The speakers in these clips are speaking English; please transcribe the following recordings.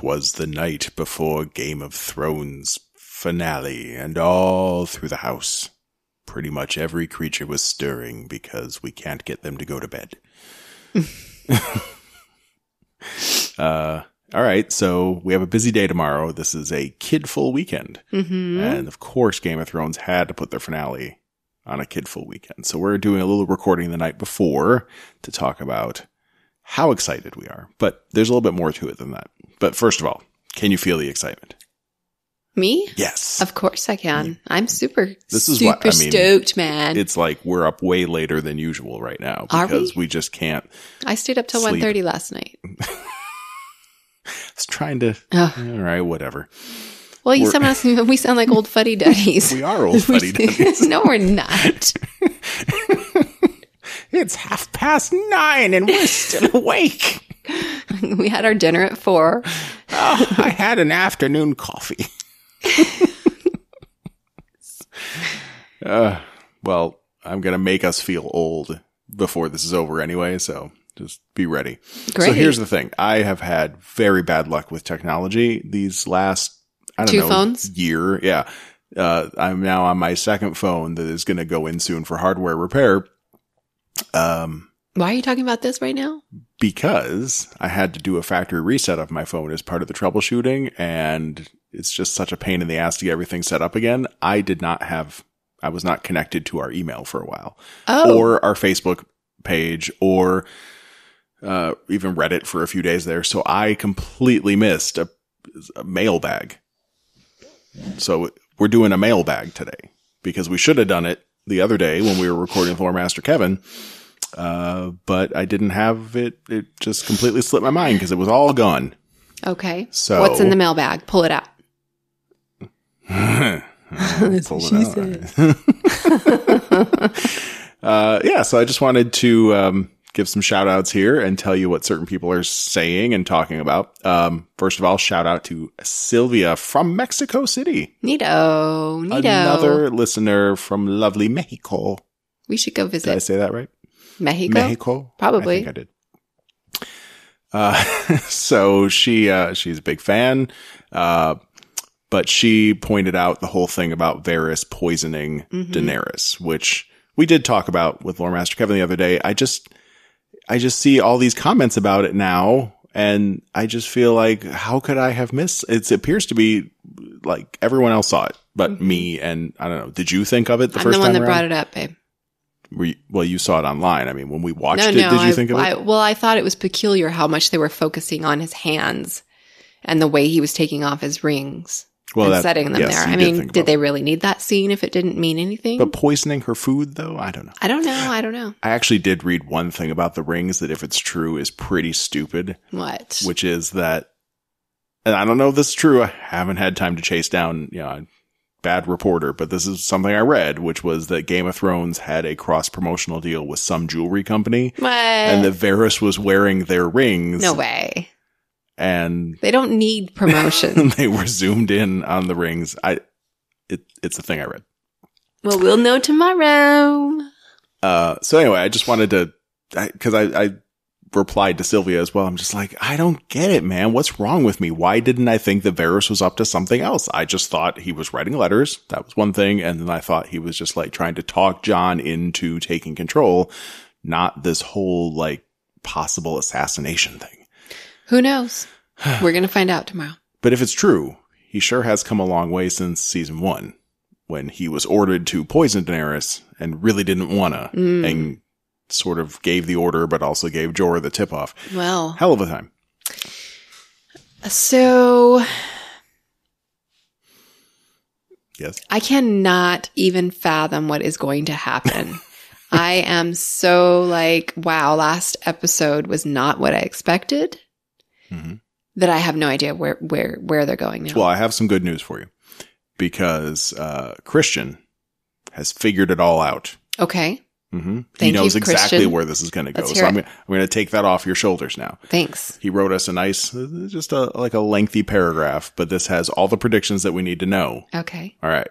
'Twas the night before Game of Thrones finale, and all through the house, pretty much every creature was stirring because we can't get them to go to bed. uh, all right, so we have a busy day tomorrow. This is a kid full weekend. Mm-hmm. And of course, Game of Thrones had to put their finale on a kid full weekend. So we're doing a little recording the night before to talk about how excited we are. But there's a little bit more to it than that. But first of all, can you feel the excitement? Me? Yes. Of course I can. I'm super, This is super what- I mean, stoked, man. It's like we're up way later than usual right now because we? we? just can't. I stayed up till Sleep. 1.30 last night. It's trying to. Ugh. All right, whatever. Well, you We're- somehow we sound like old fuddy duddies. We are old fuddy duddies. no, we're not. It's half past nine and we're still awake. we had our dinner at four. Oh, I had an afternoon coffee. uh, well, I'm going to make us feel old before this is over anyway, so just be ready. So here's the thing. I have had very bad luck with technology these last, I don't Two know, phones? year. Yeah. Uh, I'm now on my second phone that is going to go in soon for hardware repair. Um, Why are you talking about this right now? because I had to do a factory reset of my phone as part of the troubleshooting and it's just such a pain in the ass to get everything set up again. I did not have, I was not connected to our email for a while Oh, or our Facebook page or, uh, even Reddit for a few days there. So I completely missed a, a mailbag. So we're doing a mailbag today because we should have done it the other day when we were recording with Lore Master Kevin. Uh, but I didn't have it. It just completely slipped my mind because it was all gone. okay. So What's in the mailbag? Pull it out. That's what she uh, yeah, so I just wanted to um, give some shout outs here and tell you what certain people are saying and talking about. Um, first of all, shout out to Sylvia from Mexico City, Neato. Neato. another listener from lovely Mexico. we should go visit. Did I say that right? Mexico. Mexico? Probably. I think I did. Uh, so she, uh, she's a big fan. Uh, but she pointed out the whole thing about Varys poisoning Mhm. Daenerys, which we did talk about with Lore Master Kevin the other day. I just, I just see all these comments about it now. And I just feel like, how could I have missed? It's, it appears to be like everyone else saw it, but Mhm. me and I don't know. Did you think of it the I'm first the one time that around? brought it up, babe. You, well, you saw it online. I mean, when we watched no, it, no. did you I, think of it? I, well, I thought it was peculiar how much they were focusing on his hands and the way he was taking off his rings well, that- setting them yes, there. I mean, did they really need that scene if it didn't mean anything? But poisoning her food, though, I don't know. I don't know. I don't know. I actually did read one thing about the rings that, if it's true, is pretty stupid, What? which is that, and I don't know if this is true. I haven't had time to chase down, you know, a bad reporter, but this is something I read, which was that Game of Thrones had a cross promotional deal with some jewelry company, what? and that Varys was wearing their rings. no way. And They don't need promotion. they were zoomed in on the rings. I, it, it's a thing I read. well, we'll know tomorrow. Uh, so anyway, I just wanted to, because I, I, replied to Sylvia as well. I'm just like, I don't get it, man. What's wrong with me? Why didn't I think that Varys was up to something else? I just thought he was writing letters. That was one thing. And then I thought he was just like trying to talk Jon into taking control, not this whole like possible assassination thing. Who knows? We're going to find out tomorrow. But if it's true, he sure has come a long way since season one when he was ordered to poison Daenerys and really didn't wanna Mm. and sort of gave the order, but also gave Jorah the tip off. Well, Hell of a time. so Yes. I cannot even fathom what is going to happen. I am so like, wow, last episode was not what I expected. Hmm That I have no idea where where where they're going now. Well, I have some good news for you because uh, Christian has figured it all out. okay, hmm he Thank you, knows exactly Christian. where this is going to go. So I'm, gonna- I'm going to take that off your shoulders now. thanks. He wrote us a nice, just a like a lengthy paragraph, but this has all the predictions that we need to know. Okay, All right.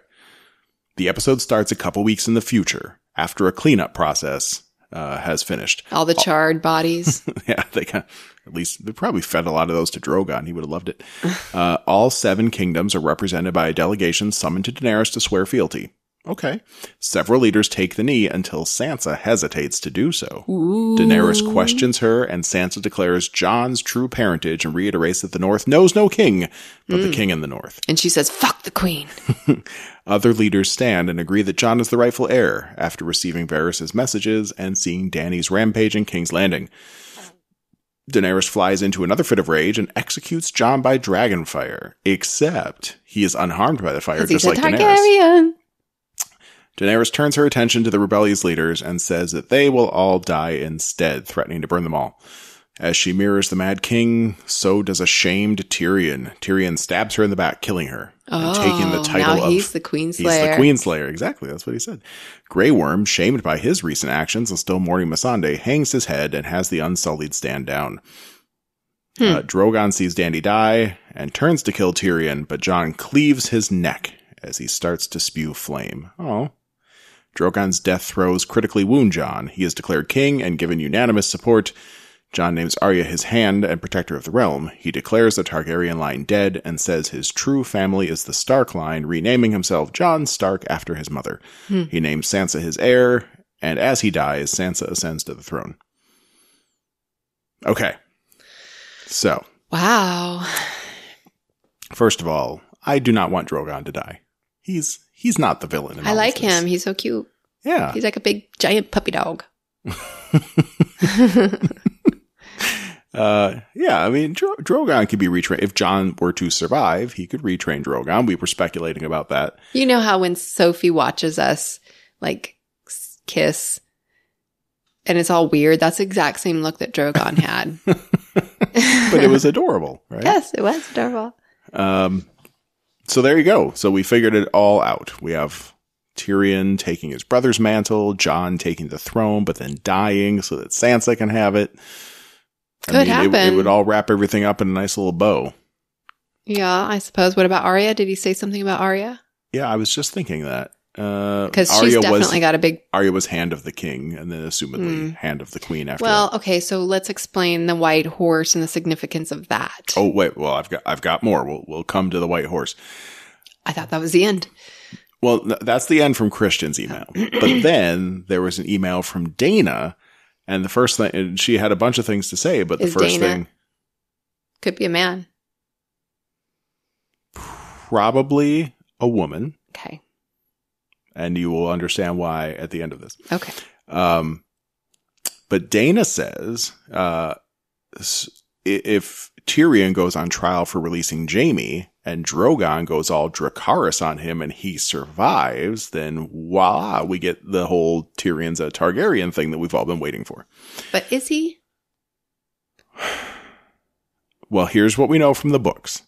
The episode starts a couple weeks in the future after a cleanup process uh, has finished. All the charred bodies. yeah, they kind of, at least they probably fed a lot of those to Drogon. He would have loved it. Uh, all seven kingdoms are represented by a delegation summoned to Daenerys to swear fealty. Okay. Several leaders take the knee until Sansa hesitates to do so. Ooh. Daenerys questions her, and Sansa declares Jon's true parentage and reiterates that the North knows no king, but the hmm. king in the North. And she says, fuck the queen. Other leaders stand and agree that Jon is the rightful heir after receiving Varys' messages and seeing Dany's rampage in King's Landing. Daenerys flies into another fit of rage and executes Jon by dragonfire, except he is unharmed by the fire, just like. Targaryen. Daenerys turns her attention to the rebellious leaders and says that they will all die instead, threatening to burn them all. As she mirrors the Mad King, so does a shamed Tyrion. Tyrion stabs her in the back, killing her, and taking the Oh, title now of he's the Queenslayer. He's the Queenslayer, Exactly. That's what he said. Grey Worm, shamed by his recent actions and still mourning Missandei, hangs his head and has the Unsullied stand down. Hmm. Uh, Drogon sees Dany die and turns to kill Tyrion, but Jon cleaves his neck as he starts to spew flame. Oh. Drogon's death throes critically wound Jon. He is declared king and given unanimous support. Jon names Arya his hand and protector of the realm. He declares the Targaryen line dead and says his true family is the Stark line, renaming himself Jon Stark after his mother. Hmm. He names Sansa his heir, and as he dies, Sansa ascends to the throne. Okay. So, Wow. first of all, I do not want Drogon to die. He's he's not the villain. in I like him. He's so cute. Yeah. He's like a big giant puppy dog. Uh, yeah, I mean, Dro- Drogon could be retrained. If Jon were to survive, he could retrain Drogon. We were speculating about that. You know how when Sophie watches us like kiss and it's all weird, that's the exact same look that Drogon had. But it was adorable, right? yes, it was adorable. Um, so there you go. So we figured it all out. We have Tyrion taking his brother's mantle, Jon taking the throne, but then dying so that Sansa can have it. Could it- It, would all wrap everything up in a nice little bow. Yeah, I suppose. What about Arya? Did he say something about Arya? Yeah, I was just thinking that. Uh, Because she's Arya definitely was got a big. Arya was hand of the king, and then assumedly Hmm. hand of the queen after. Well, okay, so let's explain the white horse and the significance of that. oh wait, well I've got I've got more. We'll we'll come to the white horse. I thought that was the end. Well, that's the end from Christian's email. but then there was an email from Dana, and the first thing and she had a bunch of things to say, but the first Dana- thing Could be a man. probably a woman, Okay. And you will understand why at the end of this. Okay. Um, but Dana says, uh, if Tyrion goes on trial for releasing Jaime and Drogon goes all Dracarys on him and he survives, then voila, we get the whole Tyrion's a Targaryen thing that we've all been waiting for. But is he? Well, here's what we know from the books.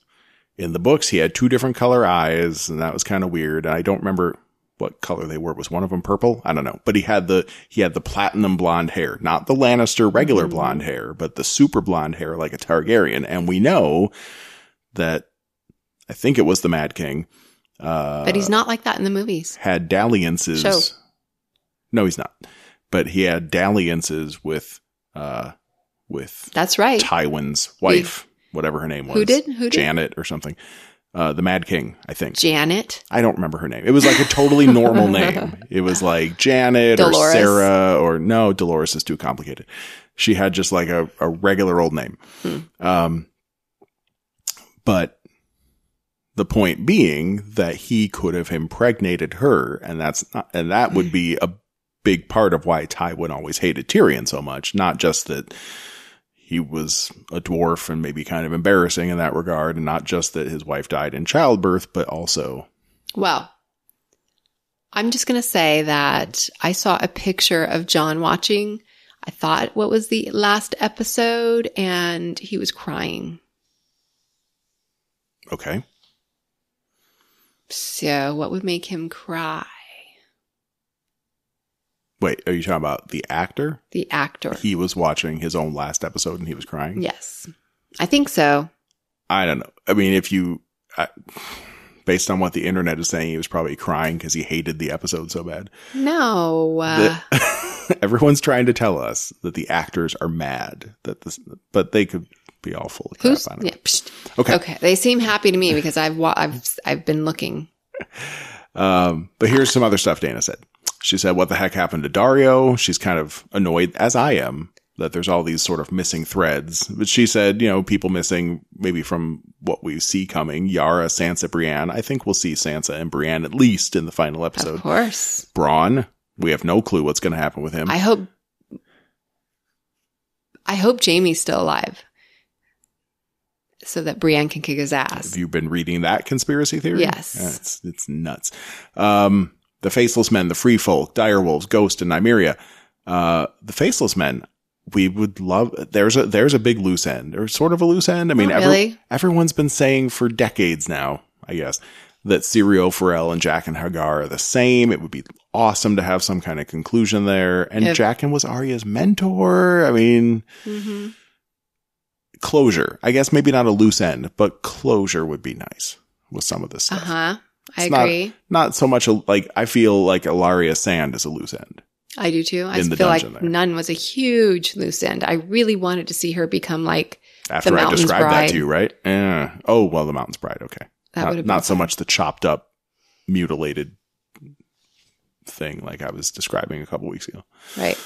In the books, he had two different color eyes, and that was kind of weird. And I don't remember what color they were. Was one of them purple? I don't know. But he had the he had the platinum blonde hair, not the Lannister regular Mhm. blonde hair, but the super blonde hair like a Targaryen. And we know that I think it was the Mad King. Uh, But he's not like that in the movies. had dalliances. Show. No, he's not. But he had dalliances with uh with That's right. Tywin's wife, whatever her name was. Who did? Who did? Janet or something. Uh, the Mad King, I think. Janet. I don't remember her name. It was like a totally normal name. It was like Janet Dolores. or Sarah or no, Dolores is too complicated. She had just like a, a regular old name. Hmm. Um, but the point being that he could have impregnated her and that's not, and that would be a big part of why Tywin always hated Tyrion so much. Not just that he was a dwarf and maybe kind of embarrassing in that regard, and not just that his wife died in childbirth, but also Well, I'm just going to say that I saw a picture of John watching. I thought what was the last episode, and he was crying. okay. So, what would make him cry? Wait, are you talking about the actor? The actor. He was watching his own last episode and he was crying. yes. I think so. I don't know. I mean, if you, I, based on what the internet is saying, he was probably crying because he hated the episode so bad. No. Uh, The- everyone's trying to tell us that the actors are mad that this, but they could be all full of crap. Who's yeah, psst. Okay. okay? They seem happy to me because I've wa- I've I've been looking. Um, but here's some other stuff Dana said. She said, what the heck happened to Daario? She's kind of annoyed, as I am, that there's all these sort of missing threads. But she said, you know, people missing maybe from what we see coming. Yara, Sansa, Brienne. I think we'll see Sansa and Brienne at least in the final episode. Of course, Bronn, we have no clue what's going to happen with him. I hope. I hope Jaime's still alive, so that Brienne can kick his ass. Have you been reading that conspiracy theory? Yes. Yeah, it's it's nuts. Um, the Faceless Men, the Free Folk, Direwolves, Ghost, and Nymeria. Uh, the Faceless Men, we would love. There's a there's a big loose end, or sort of a loose end. I mean, every- really. everyone's been saying for decades now, I guess, that Syrio, Forel, and Jaqen H'ghar are the same. It would be awesome to have some kind of conclusion there. And If- Jaqen was Arya's mentor. I mean, hmm closure. I guess maybe not a loose end, but closure would be nice with some of this stuff. Uh huh. I It's not- agree. Not so much a, like I feel like Ellaria Sand is a loose end. I do too. I in the feel like there. Nun was a huge loose end. I really wanted to see her become like After The I Mountain's described Bride. that to you, right? Yeah. Oh well, the Mountain's Bride. Okay. that would not have not so much the chopped up, mutilated thing like I was describing a couple weeks ago. right.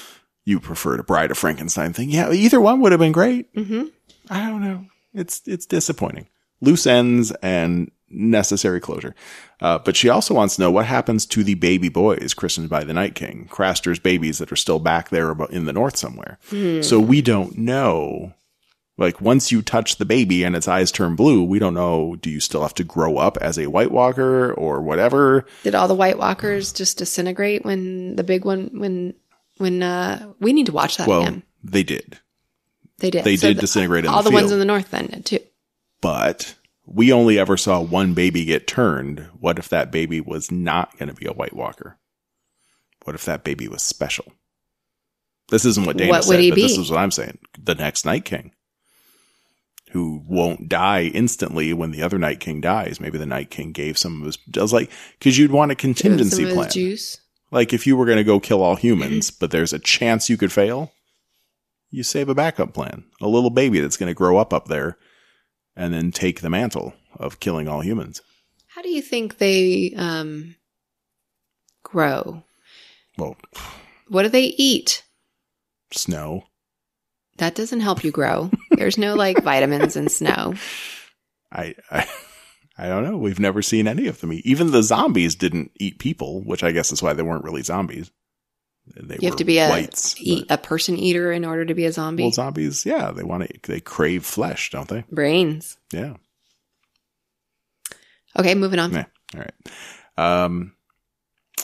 You prefer a Bride of Frankenstein thing? Yeah, either one would have been great. hmm I don't know. It's it's disappointing. Loose ends and necessary closure. Uh, but she also wants to know what happens to the baby boys christened by the Night King, Craster's babies that are still back there in the north somewhere. So we don't know. Like once you touch the baby and its eyes turn blue, we don't know. Do you still have to grow up as a White Walker or whatever? Did all the White Walkers just disintegrate when the big one when when uh we need to watch that Well, again? they did. They did. They So did the- disintegrate in all the the, ones in the north then did too. but we only ever saw one baby get turned. What if that baby was not going to be a White Walker? What if that baby was special? This isn't what Dana What said, would he but this is what I'm saying. The next Night King, who won't die instantly when the other Night King dies. Maybe the Night King gave some of his, does like, cause you'd want a contingency plan. juice. Like if you were going to go kill all humans, but there's a chance you could fail, you save a backup plan. A little baby that's going to grow up up there and then take the mantle of killing all humans. How do you think they um grow? Well, What do they eat? snow. That doesn't help you grow. There's no like vitamins in snow. I, I, I don't know. We've never seen any of them eat. Even the zombies didn't eat people, which I guess is why they weren't really zombies. They You have to be a whites. eat a person eater in order to be a zombie. Well, zombies, yeah, they want to. They crave flesh, don't they? Brains. Yeah. Okay, moving on. Yeah. All right. Um,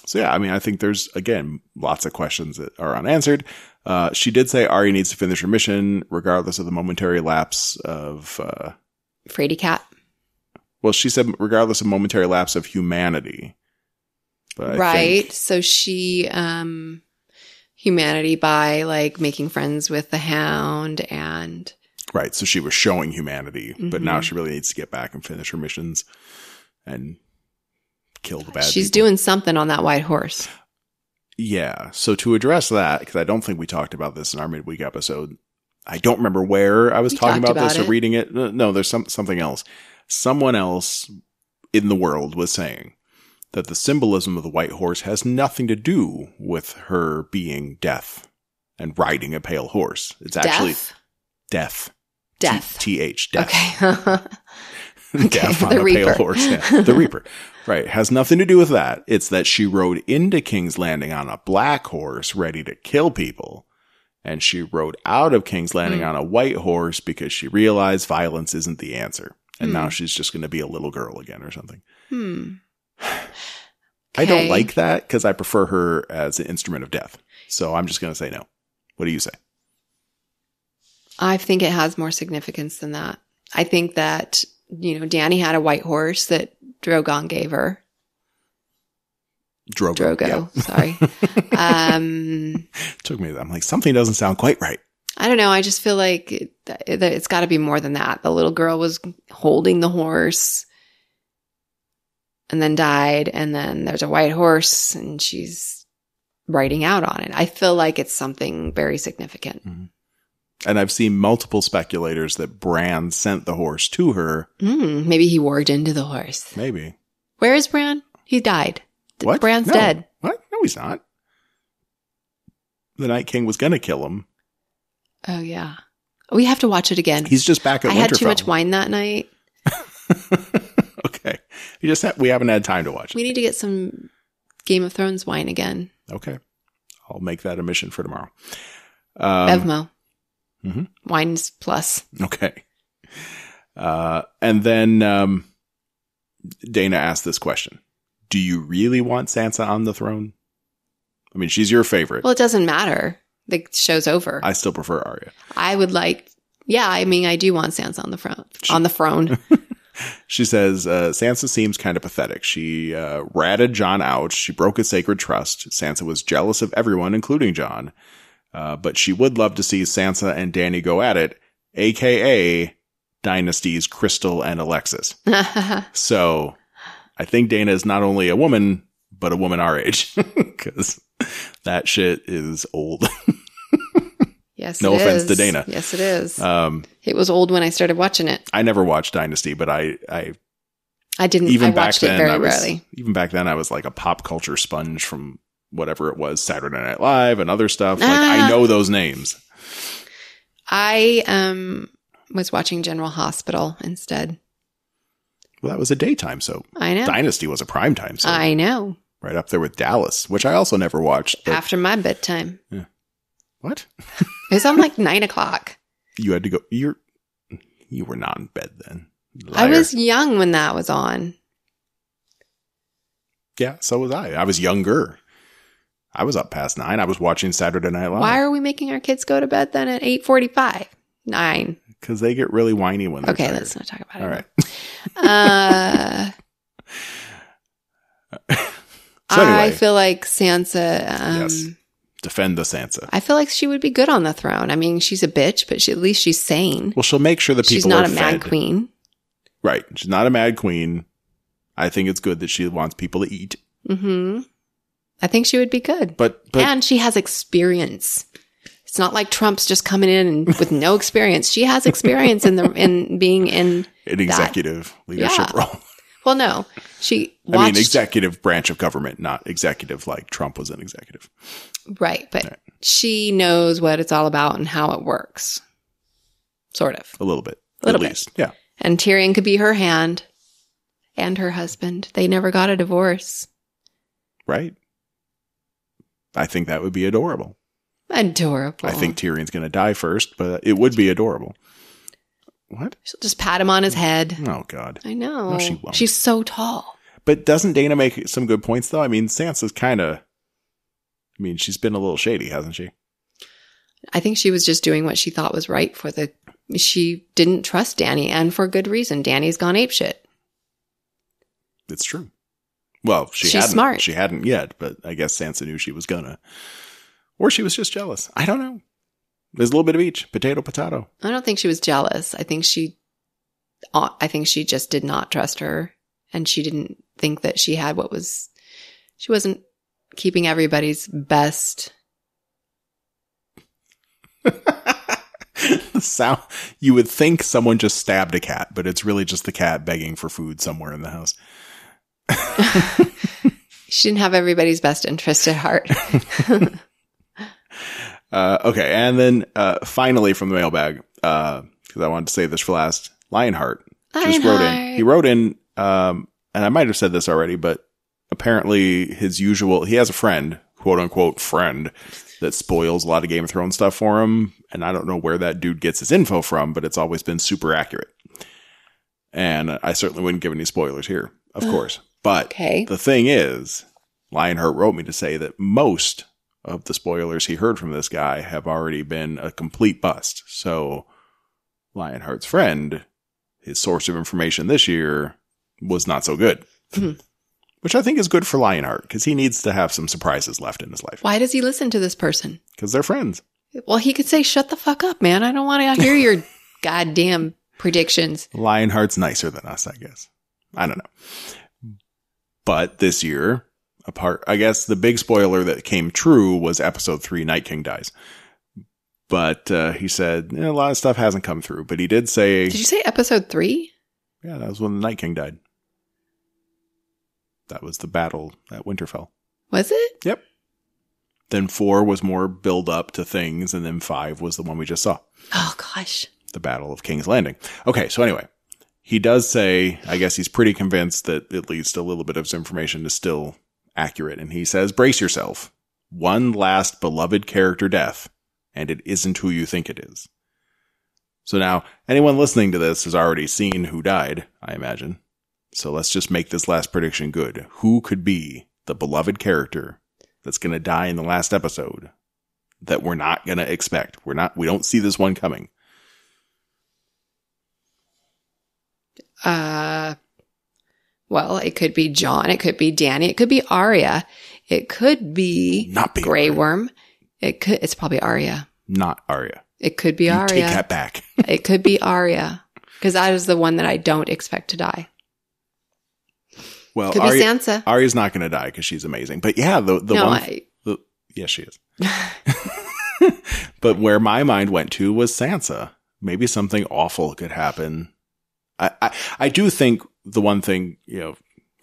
so yeah, I mean, I think there's again lots of questions that are unanswered. Uh, she did say Ari needs to finish her mission, regardless of the momentary lapse of. Uh, Frady cat. well, she said regardless of momentary lapse of humanity. But right. think- So she um humanity by like making friends with the hound and right. So she was showing humanity, but now Mhm. she really needs to get back and finish her missions and kill the bad. she's people. doing something on that white horse. Yeah. So to address that, because I don't think we talked about this in our midweek episode. I don't remember where I was We talking talked about, this about or reading it. No, No, there's some something else. Someone else in the world was saying that the symbolism of the white horse has nothing to do with her being death and riding a pale horse. It's actually Death. death. Death. T H. Death. Okay. death on the a Reaper. pale horse. Yeah, the Reaper. Right. Has nothing to do with that. It's that she rode into King's Landing on a black horse ready to kill people. And she rode out of King's Landing Hmm. on a white horse because she realized violence isn't the answer. And Hmm. now she's just going to be a little girl again or something. hmm. I don't like that because I prefer her as an instrument of death. So I'm just going to say no. What do you say? I think it has more significance than that. I think that, you know, Dany had a white horse that Drogon gave her. Drogo. Drogo, Yeah. sorry. um, Took me. I'm like, something doesn't sound quite right. I don't know. I just feel like it, that it's got to be more than that. The little girl was holding the horse and then died. And then there's a white horse and she's writing out on it. I feel like it's something very significant. And I've seen multiple speculators that Bran sent the horse to her. Mm, maybe he worked into the horse. Maybe. Where is Bran? He died. What? Bran's No. dead. What? No, he's not. The Night King was gonna kill him. Oh yeah. We have to watch it again. He's just back at I had too much wine that night. okay. You just ha- we haven't had time to watch it. We need to get some Game of Thrones wine again. Okay. I'll make that a mission for tomorrow. Um, Bevmo. Mm-hmm. Wines plus. Okay. Uh, and then um, Dana asked this question Do you really want Sansa on the throne? I mean, she's your favorite. Well, it doesn't matter. The show's over. I, still prefer Arya. I would like. Yeah, I mean, I do want Sansa on the front, on the throne. She says uh, Sansa seems kind of pathetic. She uh, ratted Jon out. She broke a sacred trust. Sansa was jealous of everyone, including Jon. Uh, but she would love to see Sansa and Dany go at it, aka Dynasty's Krystle and Alexis. So I think Dana is not only a woman, but a woman our age. Because that shit is old. yes. No it offense to. Dana. Yes, it is. Um, it was old when I started watching it. I never watched Dynasty, but I, I I didn't. even I back then, it very I was, rarely. even back then, I was like a pop culture sponge from whatever it was, Saturday Night Live and other stuff. Like Ah. I know those names. I um was watching General Hospital instead. Well, that was a daytime soap. I know. Dynasty was a primetime soap, I know. right up there with Dallas, which I also never watched. After my bedtime, what? it was on like nine o'clock. You had to go. You're you were not in bed then. I was young when that was on. Yeah, so was I. I was younger. I was up past nine. I was watching Saturday Night Live. Why are we making our kids go to bed then at eight forty-five? Nine. Because they get really whiny when they're Okay, tired. let's not talk about it. All right. Uh, So anyway, I feel like Sansa. Um, Yes. Defend the Sansa. I feel like she would be good on the throne. I mean, she's a bitch, but she, at least she's sane. Well, she'll make sure that people She's not a mad queen. Right. She's not a mad queen. I think it's good that she wants people to eat. hmm I think she would be good. But but and she has experience. It's not like Trump's just coming in with no experience. She has experience in the in being in. an executive leadership Yeah. role. Well, no, she I mean, executive branch of government, not executive like Trump was an executive. Right, but Right. she knows what it's all about and how it works. Sort of. A little bit. A Little at bit. least. Yeah. And Tyrion could be her hand and her husband. They never got a divorce. Right. I think that would be adorable. Adorable. I think Tyrion's going to die first, but it would be adorable. What? she'll just pat him on his head. Oh, God. I know. No, she won't. She's so tall. But doesn't Dana make some good points, though? I mean, Sansa's kind of. I mean, she's been a little shady, hasn't she? I think she was just doing what she thought was right for the. She didn't trust Dany, and for good reason. Dany's gone apeshit. It's true. Well, she She's hadn't. smart. She hadn't yet, but I guess Sansa knew she was gonna, or she was just jealous. I don't know. There's a little bit of each. Potato, potato. I don't think she was jealous. I think she. uh, I think she just did not trust her, and she didn't think that she had what was. She wasn't keeping everybody's best. sound. You would think someone just stabbed a cat, but it's really just the cat begging for food somewhere in the house. She didn't have everybody's best interest at heart. Uh, okay, and then uh, finally from the mailbag, because I wanted to say this for last. Lionheart just wrote in. He wrote in, um, and I might have said this already, but apparently his usual. He has a friend, quote unquote friend, that spoils a lot of Game of Thrones stuff for him, and I don't know where that dude gets his info from, but it's always been super accurate. And I certainly wouldn't give any spoilers here, of course. But Okay. the thing is, Lionheart wrote me to say that most of the spoilers he heard from this guy have already been a complete bust. So Lionheart's friend, his source of information this year was not so good. Hmm. Which I think is good for Lionheart because he needs to have some surprises left in his life Why does he listen to this person? because they're friends. Well, he could say, "Shut the fuck up, man! I don't want to hear your goddamn predictions." Lionheart's nicer than us, I guess. I don't know. But this year, apart. I guess the big spoiler that came true was episode three, Night King dies. But uh, he said "Yeah, a lot of stuff hasn't come through. But he did say, Did you say episode three? yeah, that was when the Night King died. That was the battle at Winterfell. Was it? Yep. Then four was more build up to things, and then five was the one we just saw, Oh gosh. the Battle of King's Landing. Okay, so anyway, he does say, I guess he's pretty convinced that at least a little bit of his information is still accurate, and he says, brace yourself. One last beloved character death, and it isn't who you think it is. So now, anyone listening to this has already seen who died, I imagine. So let's just make this last prediction good. Who could be the beloved character that's going to die in the last episode that we're not going to expect? We're not, we don't see this one coming. Uh, well, it could be Jon. It could be Dany. It could be Arya. It could be Not be Grey Arya. Worm. It could. It's probably Arya. Not Arya. It could be You Arya. take that back. it could be Arya because that is the one that I don't expect to die. Well, Could Arya, be Sansa. Arya's not going to die because she's amazing. But yeah, the the no, one, I, the, yes, she is. but where my mind went to was Sansa. Maybe something awful could happen. I, I, I do think the one thing, you know,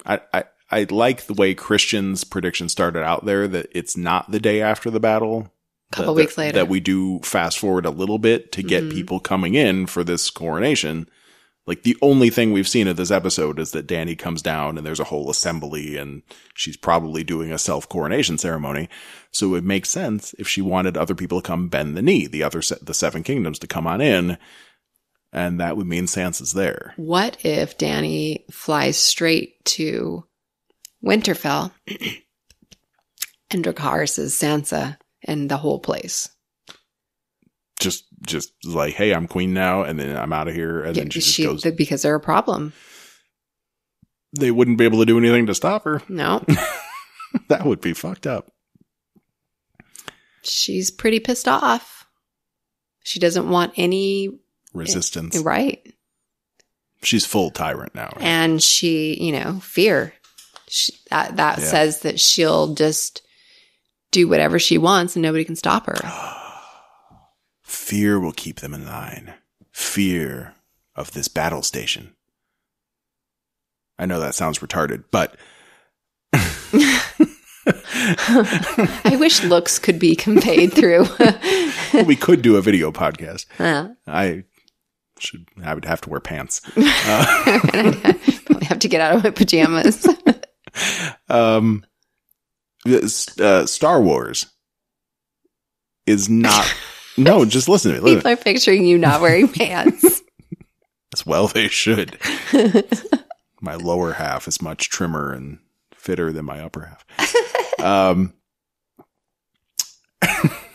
I, I, I like the way Christian's prediction started out there that it's not the day after the battle. Couple that- weeks later. That we do fast forward a little bit to get Mhm. people coming in for this coronation. Like the only thing we've seen of this episode is that Dany comes down and there's a whole assembly and she's probably doing a self coronation ceremony. So it would make sense if she wanted other people to come bend the knee, the other, se- the seven kingdoms to come on in. And that would mean Sansa's there. what if Dany flies straight to Winterfell and Dracarys is Sansa and the whole place? Just, just like, hey, I'm queen now and then I'm out of here. And Yeah, then she, she- just goes, because they're a problem. they wouldn't be able to do anything to stop her. No, that would be fucked up. she's pretty pissed off. She doesn't want any Resistance. Eh, right. She's full tyrant now. right? and she, you know, fear. She, that that Yeah. says that she'll just do whatever she wants and nobody can stop her. Fear will keep them in line. Fear of this battle station. I know that sounds retarded, but I wish looks could be conveyed through. we could do a video podcast. I should I would have to wear pants. Uh, probably have to get out of my pajamas. um, uh, Star Wars is not. No, just listen to me. Listen. People are picturing you not wearing pants. As well, they should. my lower half is much trimmer and fitter than my upper half. Um,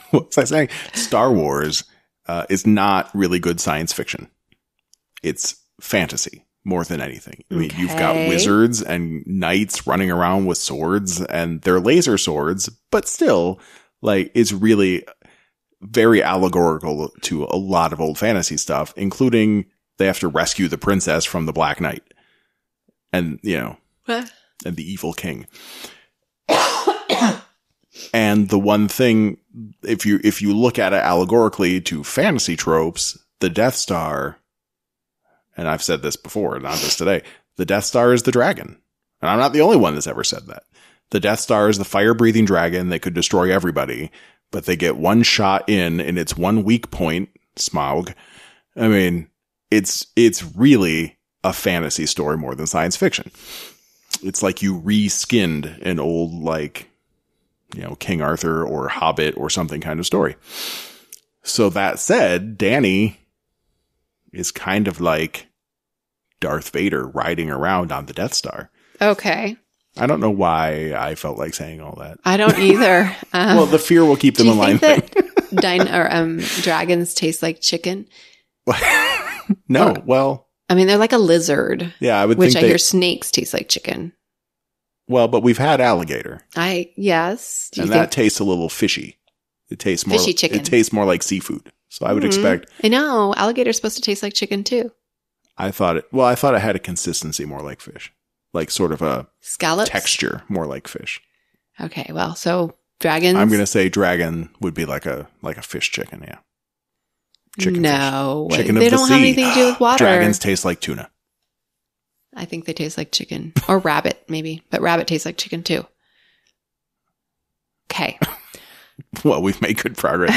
what was I saying? Star Wars uh, is not really good science fiction. It's fantasy more than anything. I mean, you've got wizards and knights running around with swords, and they're laser swords, but still, like, it's really very allegorical to a lot of old fantasy stuff, including they have to rescue the princess from the Black Knight. And, you know, and the evil king. and the one thing, if you, if you look at it allegorically to fantasy tropes, the Death Star, and I've said this before, not just today, the Death Star is the dragon. And I'm not the only one that's ever said that. The Death Star is the fire breathing dragon that could destroy everybody, but they get one shot in and it's one weak point, Smaug. I mean, it's, it's really a fantasy story more than science fiction. It's like you re-skinned an old, like, you know, King Arthur or Hobbit or something kind of story. So that said, Dany is kind of like Darth Vader riding around on the Death Star. Okay. I don't know why I felt like saying all that. I don't either. Um, Well, the fear will keep them you in line think that din- or, um, dragons taste like chicken? no, well, I mean, they're like a lizard, yeah, I would which think I they, hear snakes taste like chicken. well, but we've had alligator I yes. And that tastes a little fishy. It tastes more, Fishy chicken. it tastes more like seafood. So I would Mhm. expect, I know alligator's supposed to taste like chicken too. I thought it, well, I thought it had a consistency more like fish, like sort of a scallop texture more like fish. Okay, well, so dragons. I'm gonna say dragon would be like a like a fish chicken. Yeah, chicken fish. no, chicken they don't sea. have anything to do with water. Dragons taste like tuna. I think they taste like chicken or rabbit, maybe, but rabbit tastes like chicken too. Okay. Well, we've made good progress.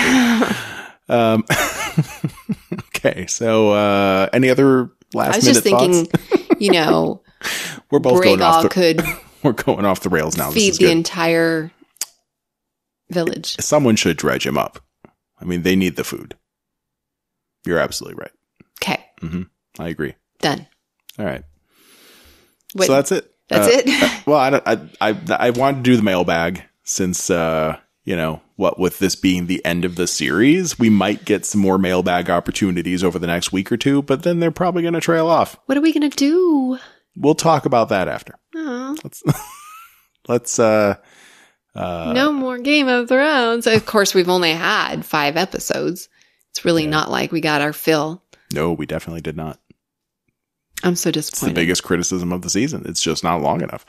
um, okay, so uh, any other last I was minute just thinking, thoughts? you know, We're both going off the could we're going off the rails now. Feed the good. entire village. Someone should dredge him up. I mean, they need the food. You're absolutely right. Okay, I agree. done. All right. Wait, so that's it. that's Uh, it. Well, I, don't- I, I, I wanted to do the mailbag since, uh, you know, what with this being the end of the series, we might get some more mailbag opportunities over the next week or two, but then they're probably going to trail off. what are we gonna do? We'll talk about that after. Oh, Let's, let's, uh, uh, no more Game of Thrones. Of course, we've only had five episodes. It's really Yeah. not like we got our fill. no, we definitely did not. I'm so It's the disappointed. biggest criticism of the season. It's just not long enough.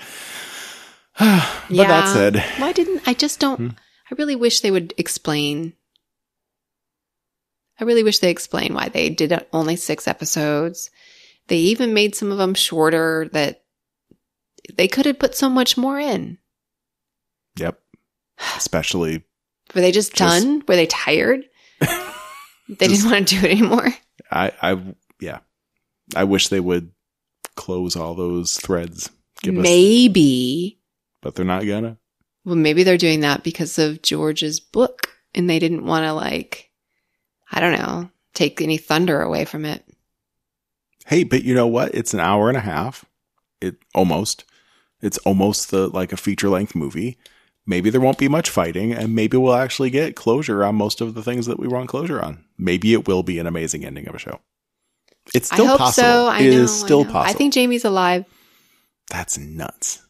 but Yeah. that said, Why didn't I just don't? Hmm. I really wish they would explain. I really wish they explain why they did only six episodes. They even made some of them shorter. That they could have put so much more in. yep. Especially Were they just, Just- done? Were they tired? they Just- didn't want to do it anymore. I, I, yeah, I wish they would close all those threads. Give us, maybe. but they're not gonna. Well, maybe they're doing that because of George's book, and they didn't want to like, I don't know, take any thunder away from it. Hey, but you know what? It's an hour and a half. It almost, it's almost the like a feature length movie. Maybe there won't be much fighting, and maybe we'll actually get closure on most of the things that we want closure on. Maybe it will be an amazing ending of a show. It's still I hope possible. so. I It know. is still I know. possible. I think Jaime's alive. That's nuts.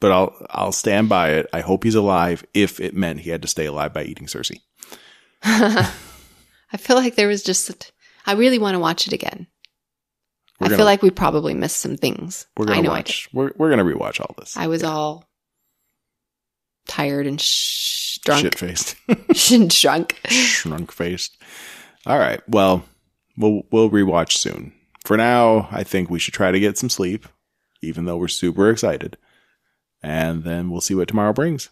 But I'll I'll stand by it. I hope he's alive if it meant he had to stay alive by eating Cersei. I feel like there was just. I really want to watch it again. We're I gonna- feel like we probably missed some things. We're gonna I know watch. We're we're gonna rewatch all this. I. I was all tired and sh- drunk, Shit faced, drunk. shrunk faced. All right. Well, we'll we'll rewatch soon. For now, I think we should try to get some sleep, even though we're super excited, and then we'll see what tomorrow brings.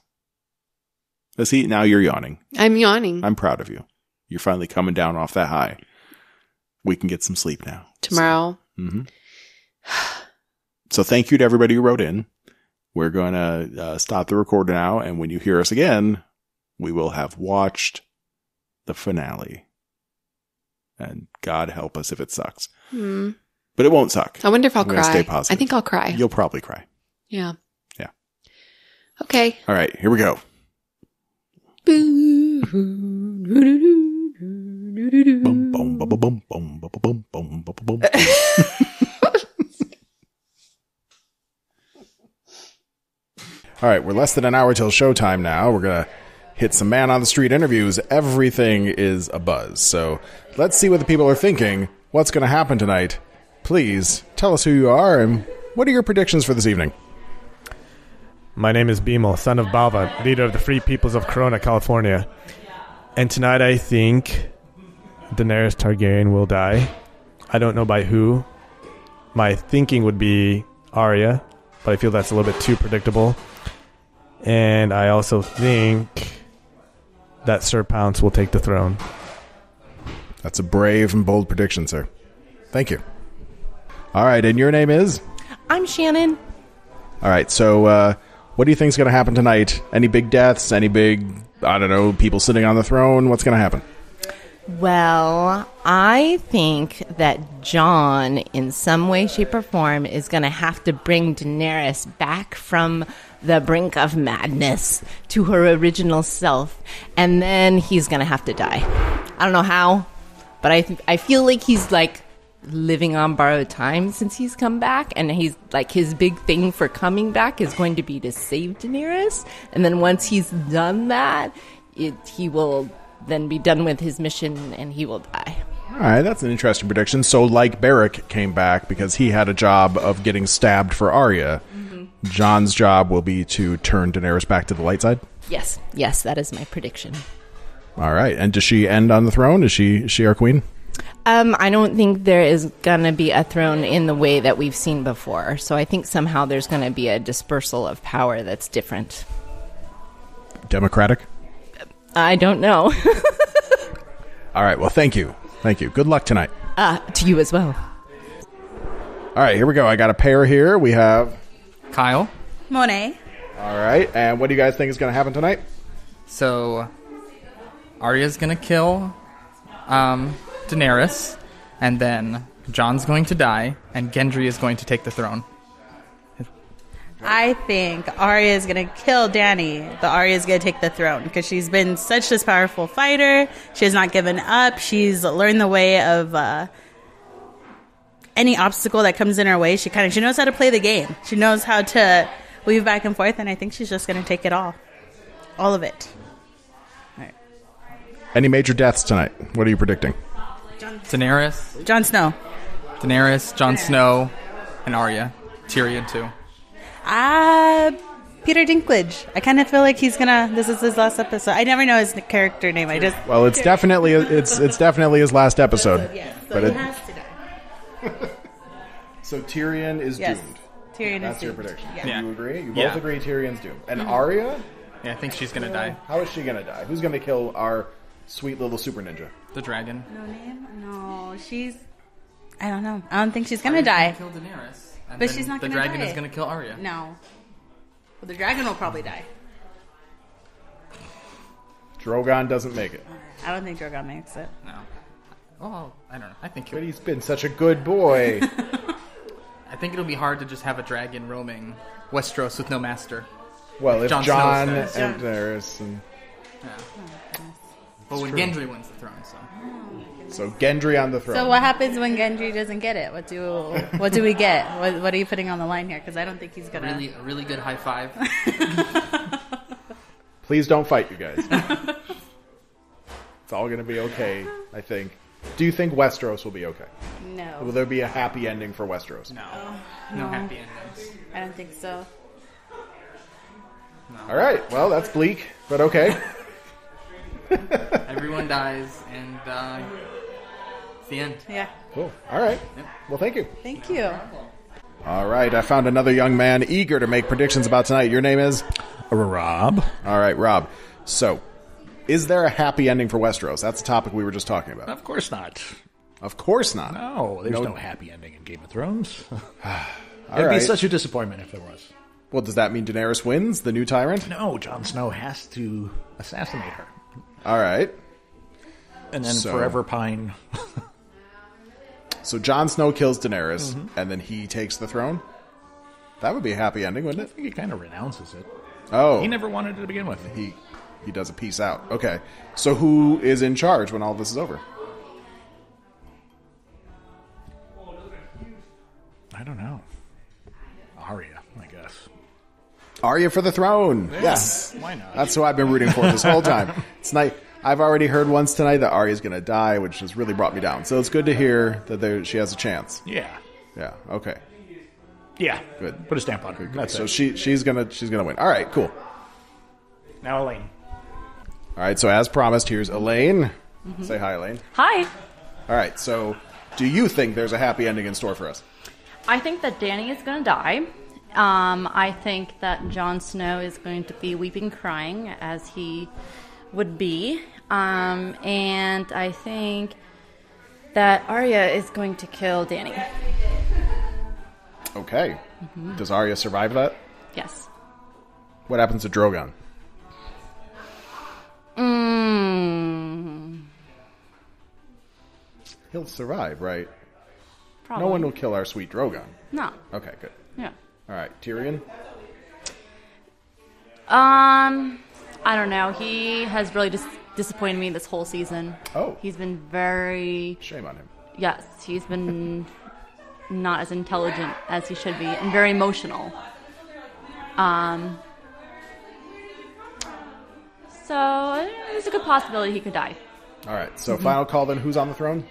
Let's see. Now you're yawning. I'm yawning. I'm proud of you. You're finally coming down off that high. We can get some sleep now. Tomorrow, hmm So thank you to everybody who wrote in. We're going to uh, stop the record now, and when you hear us again, we will have watched the finale. And God help us if it sucks, Hmm. but it won't suck. I wonder if I'll cry. stay positive. I think I'll cry. You'll probably cry. yeah. Yeah. Okay. All right, here we go. All right, we're less than an hour till showtime now. We're going to hit some man on the street interviews. Everything is a buzz. So let's see what the people are thinking. What's going to happen tonight? Please tell us who you are and what are your predictions for this evening? My name is Bimo, son of Bava, leader of the Free Peoples of Corona, California. And tonight I think Daenerys Targaryen will die. I don't know by who. My thinking would be Arya, but I feel that's a little bit too predictable. And I also think that Sir Pounce will take the throne. That's a brave and bold prediction, sir. Thank you. All right, and your name is? I'm Shannon. All right, so uh, what do you think is going to happen tonight? Any big deaths? Any big, I don't know, people sitting on the throne? What's going to happen? Well, I think that Jon, in some way, shape, or form, is going to have to bring Daenerys back from the brink of madness to her original self, and then he's going to have to die. I don't know how, but I th- I feel like he's like living on borrowed time since he's come back, and he's like his big thing for coming back is going to be to save Daenerys, and then once he's done that, it he will then be done with his mission and he will die. All right, that's an interesting prediction. So, like Beric came back because he had a job of getting stabbed for Arya. Jon's job will be to turn Daenerys back to the light side. Yes, yes, that is my prediction. All right. And does she end on the throne? Is she is she our queen? Um, I don't think there is going to be a throne in the way that we've seen before. So I think somehow there's going to be a dispersal of power that's different. Democratic? I don't know. All right. Well, thank you. Thank you. Good luck tonight. uh, to you as well. All right, here we go. I got a pair here. We have Kyle. Monet. All right. And what do you guys think is going to happen tonight? So Arya's gonna kill um, Daenerys, and then Jon's going to die, and Gendry is going to take the throne. I think Arya is gonna kill Dany, but Arya is gonna take the throne because she's been such this powerful fighter. She has not given up. She's learned the way of uh, any obstacle that comes in her way. She kind of she knows how to play the game. She knows how to weave back and forth, and I think she's just gonna take it all, all of it. Any major deaths tonight? What are you predicting? Daenerys, Jon Snow. Daenerys, Jon Snow, and Arya. Tyrion too. Ah, Peter Dinklage. I kind of feel like he's gonna. This is his last episode. I never know his character name. I just. Well, it's definitely it's it's definitely his last episode. but it, has to die. so Tyrion is Yes. doomed. Tyrion That's is your doomed. prediction. Yeah. Yeah. You agree? You both Yeah. agree Tyrion's doomed. And Arya? Yeah, I think she's gonna die. How is she gonna die? Who's gonna kill our sweet little super ninja? The dragon. No name? No, she's. I don't know. I don't think she's gonna die. Kill Daenerys, and But she's not The gonna No. The dragon die. is gonna kill Arya. No. Well, the dragon will probably die. Drogon doesn't make it. I don't think Drogon makes it. No. Well, I don't know. I think But he's been such a good boy. I think it'll be hard to just have a dragon roaming Westeros with no master. well, if Jon John Snow and stays. Daenerys and oh, But when Gendry wins the throne, so so Gendry on the throne. So what happens when Gendry doesn't get it? What do what do we get? What, what are you putting on the line here? Because I don't think he's gonna. really, a really good high five. Please don't fight, you guys. it's all gonna be okay, I think. Do you think Westeros will be okay? No. Will there be a happy ending for Westeros? No, no happy endings. I don't think so. All right. Well, that's bleak, but okay. Everyone dies, and uh, it's the end. Yeah. Cool. All right. Well, thank you. Thank you. All right. I found another young man eager to make predictions about tonight. Your name is? Rob. All right, Rob. So, is there a happy ending for Westeros? That's the topic we were just talking about. Of course not. Of course not. No, there's No- no, happy ending in Game of Thrones. It'd right. be such a disappointment if there was. well, does that mean Daenerys wins, the new tyrant? No, Jon Snow has to assassinate her. All right. And then So- forever pine. So Jon Snow kills Daenerys, Mm-hmm. and then he takes the throne. That would be a happy ending, wouldn't it? I think he kind of renounces it. Oh, He never wanted it to begin with. he he does a peace out. Okay. So who is in charge when all this is over? I don't know. Arya, I guess. Arya for the throne. Yes. Why not? That's who I've been rooting for this whole time. It's night. I've already heard once tonight that Arya's going to die, which has really brought me down. So it's good to hear that there, she has a chance. Yeah. Yeah. Okay. Yeah. Good. Put a stamp on her. That's So it. she she's gonna she's gonna win. All right. Cool. now Elaine. All right. So as promised, here's Elaine. Say hi, Elaine. Hi. All right. So, do you think there's a happy ending in store for us? I think that Dany is going to die. Um, I think that Jon Snow is going to be weeping, crying as he would be. Um, and I think that Arya is going to kill Dany. Okay. Does Arya survive that? Yes. What happens to Drogon? Mm, He'll survive, right? probably. No one will kill our sweet Drogon. No. Okay, good. Yeah. All right, Tyrion. Um, I don't know. He has really just disappointed me this whole season. Oh. He's been very Shame on him. yes, he's been not as intelligent as he should be and very emotional. Um, so there's a good possibility he could die. All right. So final call then. Who's on the throne?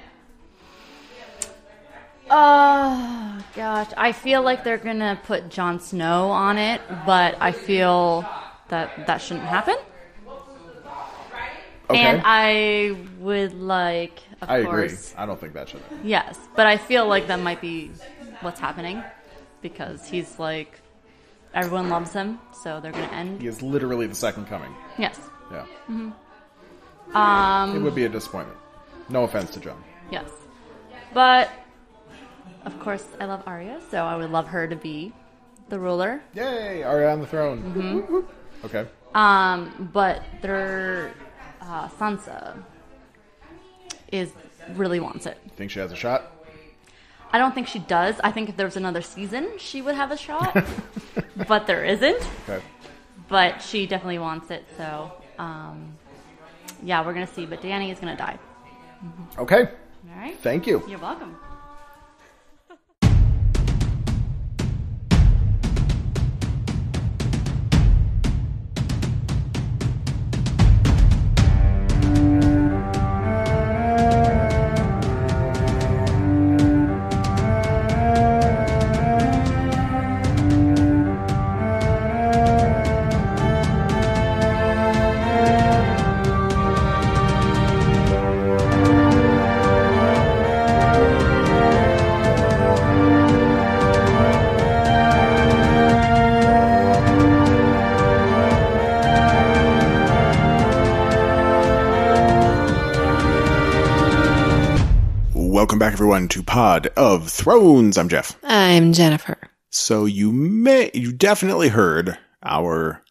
Oh gosh, I feel like they're gonna put Jon Snow on it, but I feel that that shouldn't happen. Okay. And I would like, of I agree. I don't think that should. happen. yes, but I feel like that might be what's happening because he's like everyone loves him, so they're gonna end. He is literally the second coming. Yes, Yeah. um, It would be a disappointment. No offense to Jon. yes, but of course I love Arya, so I would love her to be the ruler. Yay! Arya on the throne. Whoop. Okay. Um, but their uh, Sansa is really wants it. Think she has a shot? I don't think she does. I think if there was another season, she would have a shot, but there isn't. Okay. But she definitely wants it. So, um, yeah, we're gonna see. But Dany is gonna die. Okay. All right. Thank you. You're welcome. Everyone, to Pod of Thrones. I'm Jeff. I'm Jennifer. So you may, you definitely heard our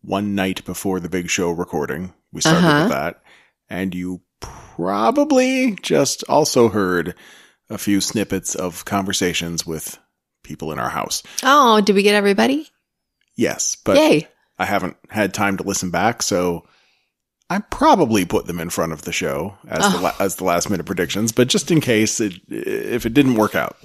one night before the big show recording. We started Uh-huh. with that. And you probably just also heard a few snippets of conversations with people in our house. Oh, did we get everybody? Yes, but Yay. I haven't had time to listen back, so I probably put them in front of the show as the Oh. la- as the last minute predictions. But just in case, it, if it didn't work out,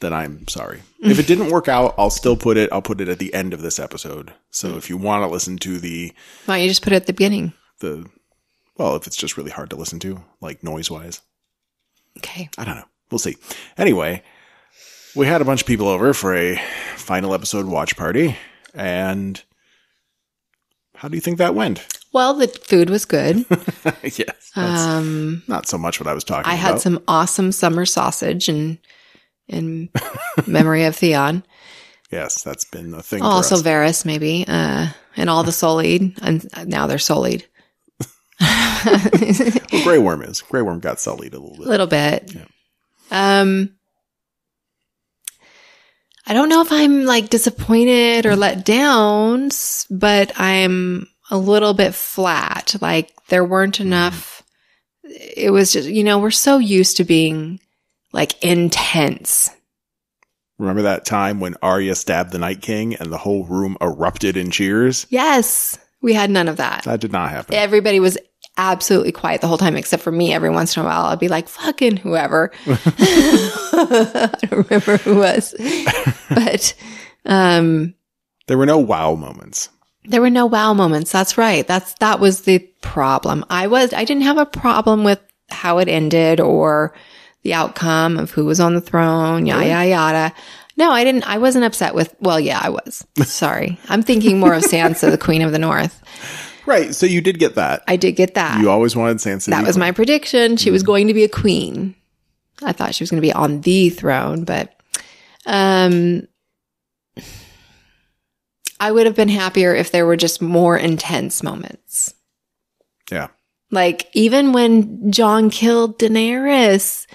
then I'm sorry. if it didn't work out, I'll still put it. I'll put it at the end of this episode. So hmm. if you want to listen to the Why don't you just put it at the beginning? the well, if it's just really hard to listen to, like noise wise, Okay. I don't know. We'll see. Anyway, we had a bunch of people over for a final episode watch party, and how do you think that went? Well, the food was good. yes. That's Um, not so much what I was talking I about. had some awesome summer sausage and in memory of Theon. Yes, that's been the thing. Also for us. Varys, maybe, uh, and all the Sullied, and now they're Sullied. Well, Grey Worm is. Grey Worm got sullied a little bit. A little bit. Yeah. Um, I don't know if I'm like disappointed or let down, but I'm a little bit flat. Like there weren't mm. enough. It was just, you know, we're so used to being like intense. Remember that time when Arya stabbed the Night King and the whole room erupted in cheers? Yes, we had none of that. That did not happen. Everybody was absolutely quiet the whole time, except for me. Every once in a while, I'd be like, fucking whoever. I don't remember who was, but, um, There were no wow moments. there were no wow moments. That's right. That's, that was the problem. I was, I didn't have a problem with how it ended or the outcome of who was on the throne, yada, yada, yada. No, I didn't, I wasn't upset with, well, yeah, I was. Sorry. I'm thinking more of Sansa, the Queen of the North. Right. So you did get that. I did get that. You always wanted Sansa. That was my prediction. She was going to be a queen. I thought she was going to be on the throne, but um I would have been happier if there were just more intense moments. Yeah. Like even when Jon killed Daenerys,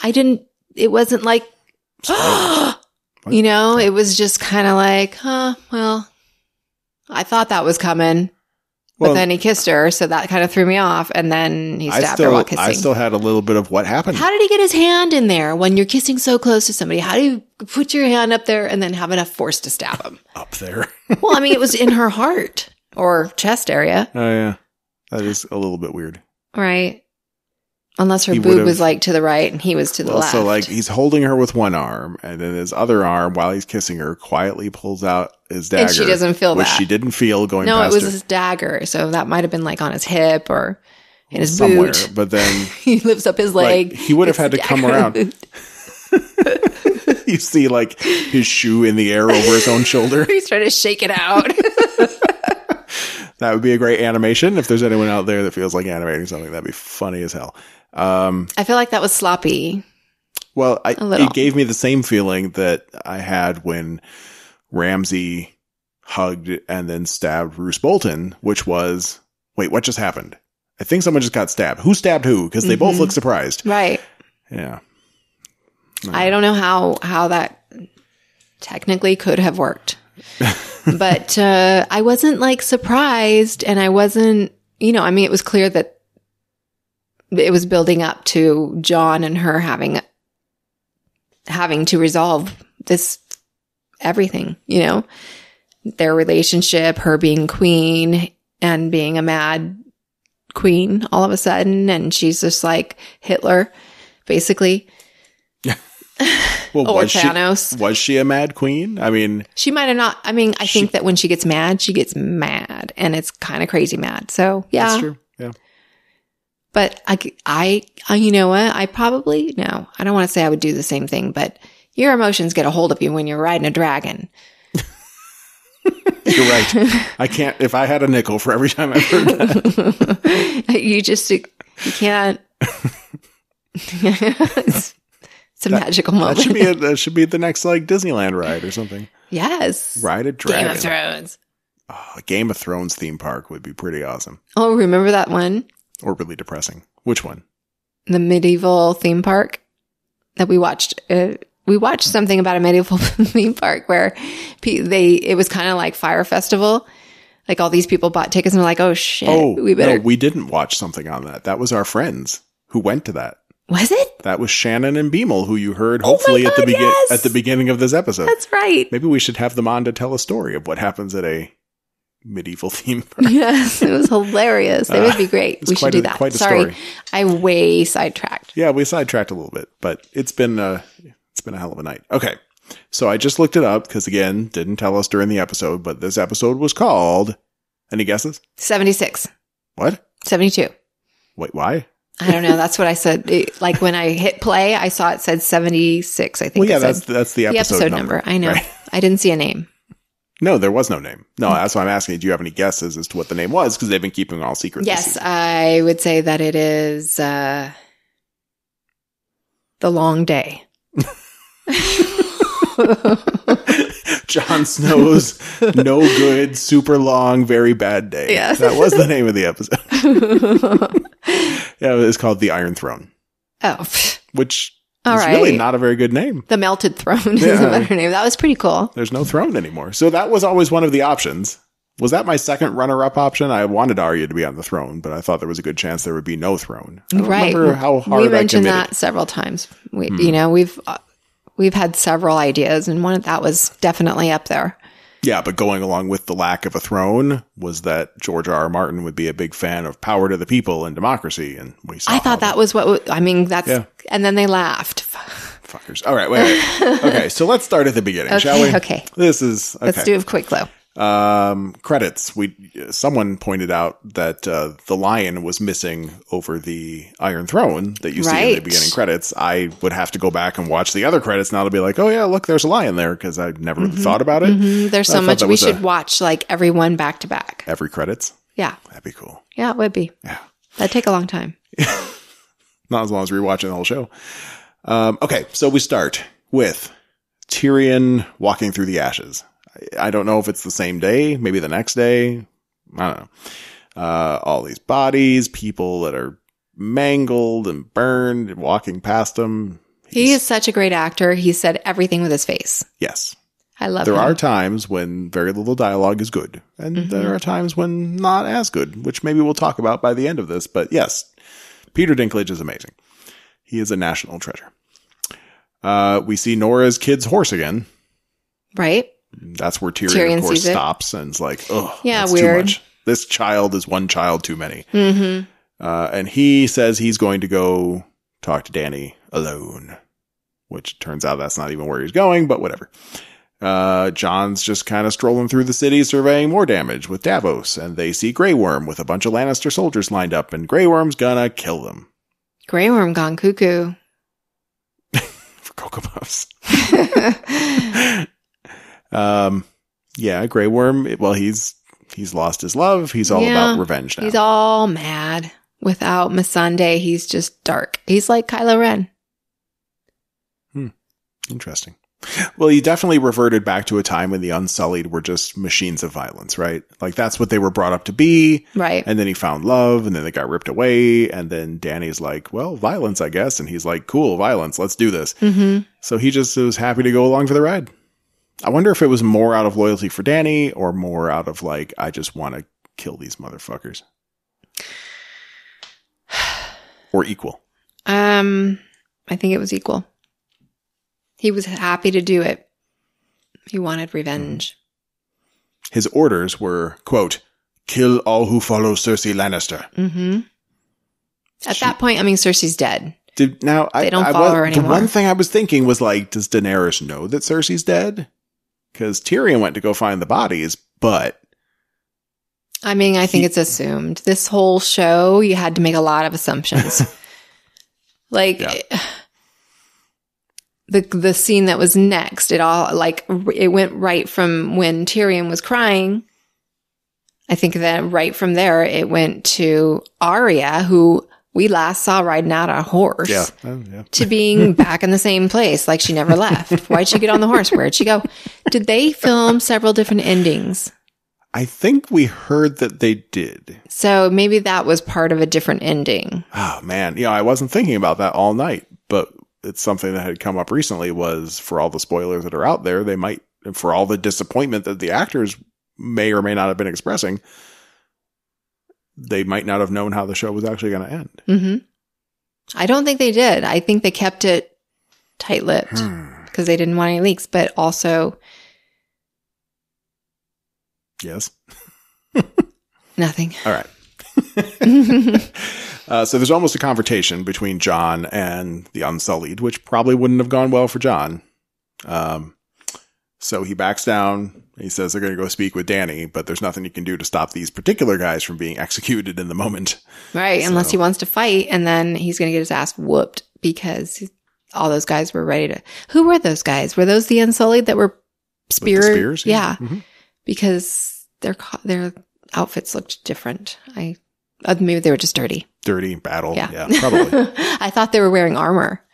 I didn't it wasn't like you know, it was just kind of like, huh, well, I thought that was coming. But Well, then he kissed her, so that kind of threw me off. And then he I stabbed still, her while kissing. I still had a little bit of what happened. How did he get his hand in there when you're kissing so close to somebody? How do you put your hand up there and then have enough force to stab him? up there. well, I mean, it was in her heart or chest area, oh yeah, that is a little bit weird. right? Unless her He boob was like to the right and he was to the Well, left. so like he's holding her with one arm, and then his other arm, while he's kissing her, quietly pulls out his dagger. And she doesn't feel which that. she didn't feel going no, it past was her his dagger. So that might have been like on his hip or in his somewhere. boot. But then he lifts up his Like, leg. he would have had to come around. you see like his shoe in the air over his own shoulder. He's trying to shake it out. That would be a great animation. If there's anyone out there that feels like animating something, that'd be funny as hell. Um, I feel like that was sloppy. well, I, little. it gave me the same feeling that I had when Ramsay hugged and then stabbed Roose Bolton, which was, wait, what just happened? I think someone just got stabbed. Who stabbed who? Because they both Mhm. look surprised. Right. Yeah. I don't know how how that technically could have worked. but uh I wasn't like surprised and I wasn't, you know, I mean it was clear that it was building up to Jon and her having having to resolve this everything, you know. Their relationship, her being queen and being a mad queen all of a sudden and she's just like Hitler basically. Well, Or was she, Thanos. was she a mad queen? I mean, She might have not. I mean, I She- think that when she gets mad, she gets mad, and it's kind of crazy mad. So yeah, that's true. Yeah. but I, I- you know what? I probably no. I don't want to say I would do the same thing, but your emotions get a hold of you when you're riding a dragon. You're right. I can't, if I had a nickel for every time I've heard that. you just you can't. it's, it's a magical That moment. should be, a, that should be the next like Disneyland ride or something. yes. Ride a dragon. Game of Thrones. Oh, a Game of Thrones theme park would be pretty awesome Oh, remember that one? or really depressing. Which one? the medieval theme park that we watched. Uh, we watched something about a medieval theme park where they it was kind of like fire festival. Like all these people bought tickets and were like, "Oh shit, Oh, we better." no, we didn't watch something on that. That was our friends who went to that. was it? That was Shannon and Beamel, who you heard Oh hopefully at the God, begin yes! at the beginning of this episode. That's right. Maybe we should have them on to tell a story of what happens at a medieval theme park. yes, it was hilarious. It would be great. We should do a- that. quite a Sorry, story. I way sidetracked. Yeah, we sidetracked a little bit, but it's been uh it's been a hell of a night. Okay. So I just looked it up because again, didn't tell us during the episode, but this episode was called any guesses? 76, What? 72. Wait, why? I don't know. That's what I said. It- like when I hit play, I saw it said 76. I think Well, yeah, that's that's the the episode, episode number. I know. Right. I didn't see a name. No, there was no name. No, that's why I'm asking. Do you have any guesses as to what the name was? Because they've been keeping all secrets. Yes. I would say that it is uh, the long day. Jon Snow's no good, super long, very bad day. Yes. that was the name of the episode. yeah, it's called the Iron Throne, Oh, which All is really not a very good name. the melted throne is a better name. That was pretty cool. There's no throne anymore. So that was always one of the options. Was that my second runner-up option? I wanted Arya to be on the throne, but I thought there was a good chance there would be no throne. Right. remember how hard we mentioned. Hmm. that several times. We, you know, we've uh, we've had several ideas, and one of that was definitely up there. Yeah, but going along with the lack of a throne was that George R. R. Martin would be a big fan of power to the people and democracy, and we saw. I thought that was what I mean. That's Yeah. and then they laughed. fuckers. All right, wait, wait. okay, so let's start at the beginning, shall we? Okay, okay. This is okay. Let's do a quick though. Um, credits. We someone pointed out that uh, the lion was missing over the Iron Throne that you see in the beginning credits. I would have to go back and watch the other credits now to be like, oh yeah, look, there's a lion there because I never really thought about it. Mm, There's so much we was a- should watch, like everyone back to back. Every credits, Yeah, that'd be cool. yeah, it would be. Yeah. That'd take a long time. Not as long as rewatching the whole show. Um, okay, so we start with Tyrion walking through the ashes. I, don't know if it's the same day, maybe the next day. I don't know. Uh, all these bodies, people that are mangled and burned, walking past them. He is such a great actor. He said everything with his face. Yes. I love There him. are times when very little dialogue is good, and Mm-hmm. there are times when not as good, which maybe we'll talk about by the end of this. But yes, Peter Dinklage is amazing. He is a national treasure. Uh, we see Nora's kid's horse again. right? That's where Tyrion, Tyrion of course, stops and is like, "Oh, Yeah, weird. Too much. This child is one child too many." Mm-hmm. Uh, and he says he's going to go talk to Dany alone, which turns out that's not even where he's going, but whatever. Uh, Jon's just kind of strolling through the city surveying more damage with Davos, and they see Grey Worm with a bunch of Lannister soldiers lined up, and Grey Worm's gonna kill them. Grey Worm gone cuckoo. For Cocoa Puffs. um, yeah, Grey Worm. Well, he's he's lost his love. He's all Yeah. about revenge now. He's all mad. Without Missandei, he's just dark. He's like Kylo Ren. Interesting. Well, he definitely reverted back to a time when the Unsullied were just machines of violence, right? Like that's what they were brought up to be. Right. And then he found love, and then they got ripped away. And then Dany's like, "Well, violence, I guess." And he's like, "Cool, violence. Let's do this." hmm So he just was happy to go along for the ride. I wonder if it was more out of loyalty for Dany or more out of like, I just want to kill these motherfuckers. Or equal. Um, I think it was equal. He was happy to do it. He wanted revenge. His orders were, quote, kill all who follow Cersei Lannister. Mm-hmm. At She- that point, I mean, Cersei's dead. Did now I They don't I follow was, her The one thing I was thinking was like, does Daenerys know that Cersei's dead? Because Tyrion went to go find the bodies, but I mean, I think He- it's assumed. This whole show, you had to make a lot of assumptions. like Yeah. the the scene that was next, it all like it went right from when Tyrion was crying. I think that right from there, it went to Arya, who we last saw riding out a horse. yeah, uh, yeah. to being back in the same place, like she never left. Why'd she get on the horse? Where'd she go? Did they film several different endings? I think we heard that they did. So maybe that was part of a different ending. Oh man, yeah, I wasn't thinking about that all night, but it's something that had come up recently. Was for all the spoilers that are out there, they might for all the disappointment that the actors may or may not have been expressing, they might not have known how the show was actually going to end. hmm I don't think they did. I think they kept it tight lipped Hmm. because they didn't want any leaks, but also Yes. nothing. All right. Uh, so there's almost a confrontation between Jon and the Unsullied, which probably wouldn't have gone well for Jon. Um, so he backs down. He says they're going to go speak with Dany, but there's nothing you can do to stop these particular guys from being executed in the moment. right. Unless he wants to fight and then he's going to get his ass whooped because all those guys were ready to. Who were those guys? Were those the Unsullied that were With the spear? spears, Yeah. Mhm. Because their, their outfits looked different. I, uh, maybe they were just dirty. Dirty battle. Yeah. Yeah, probably. I thought they were wearing armor.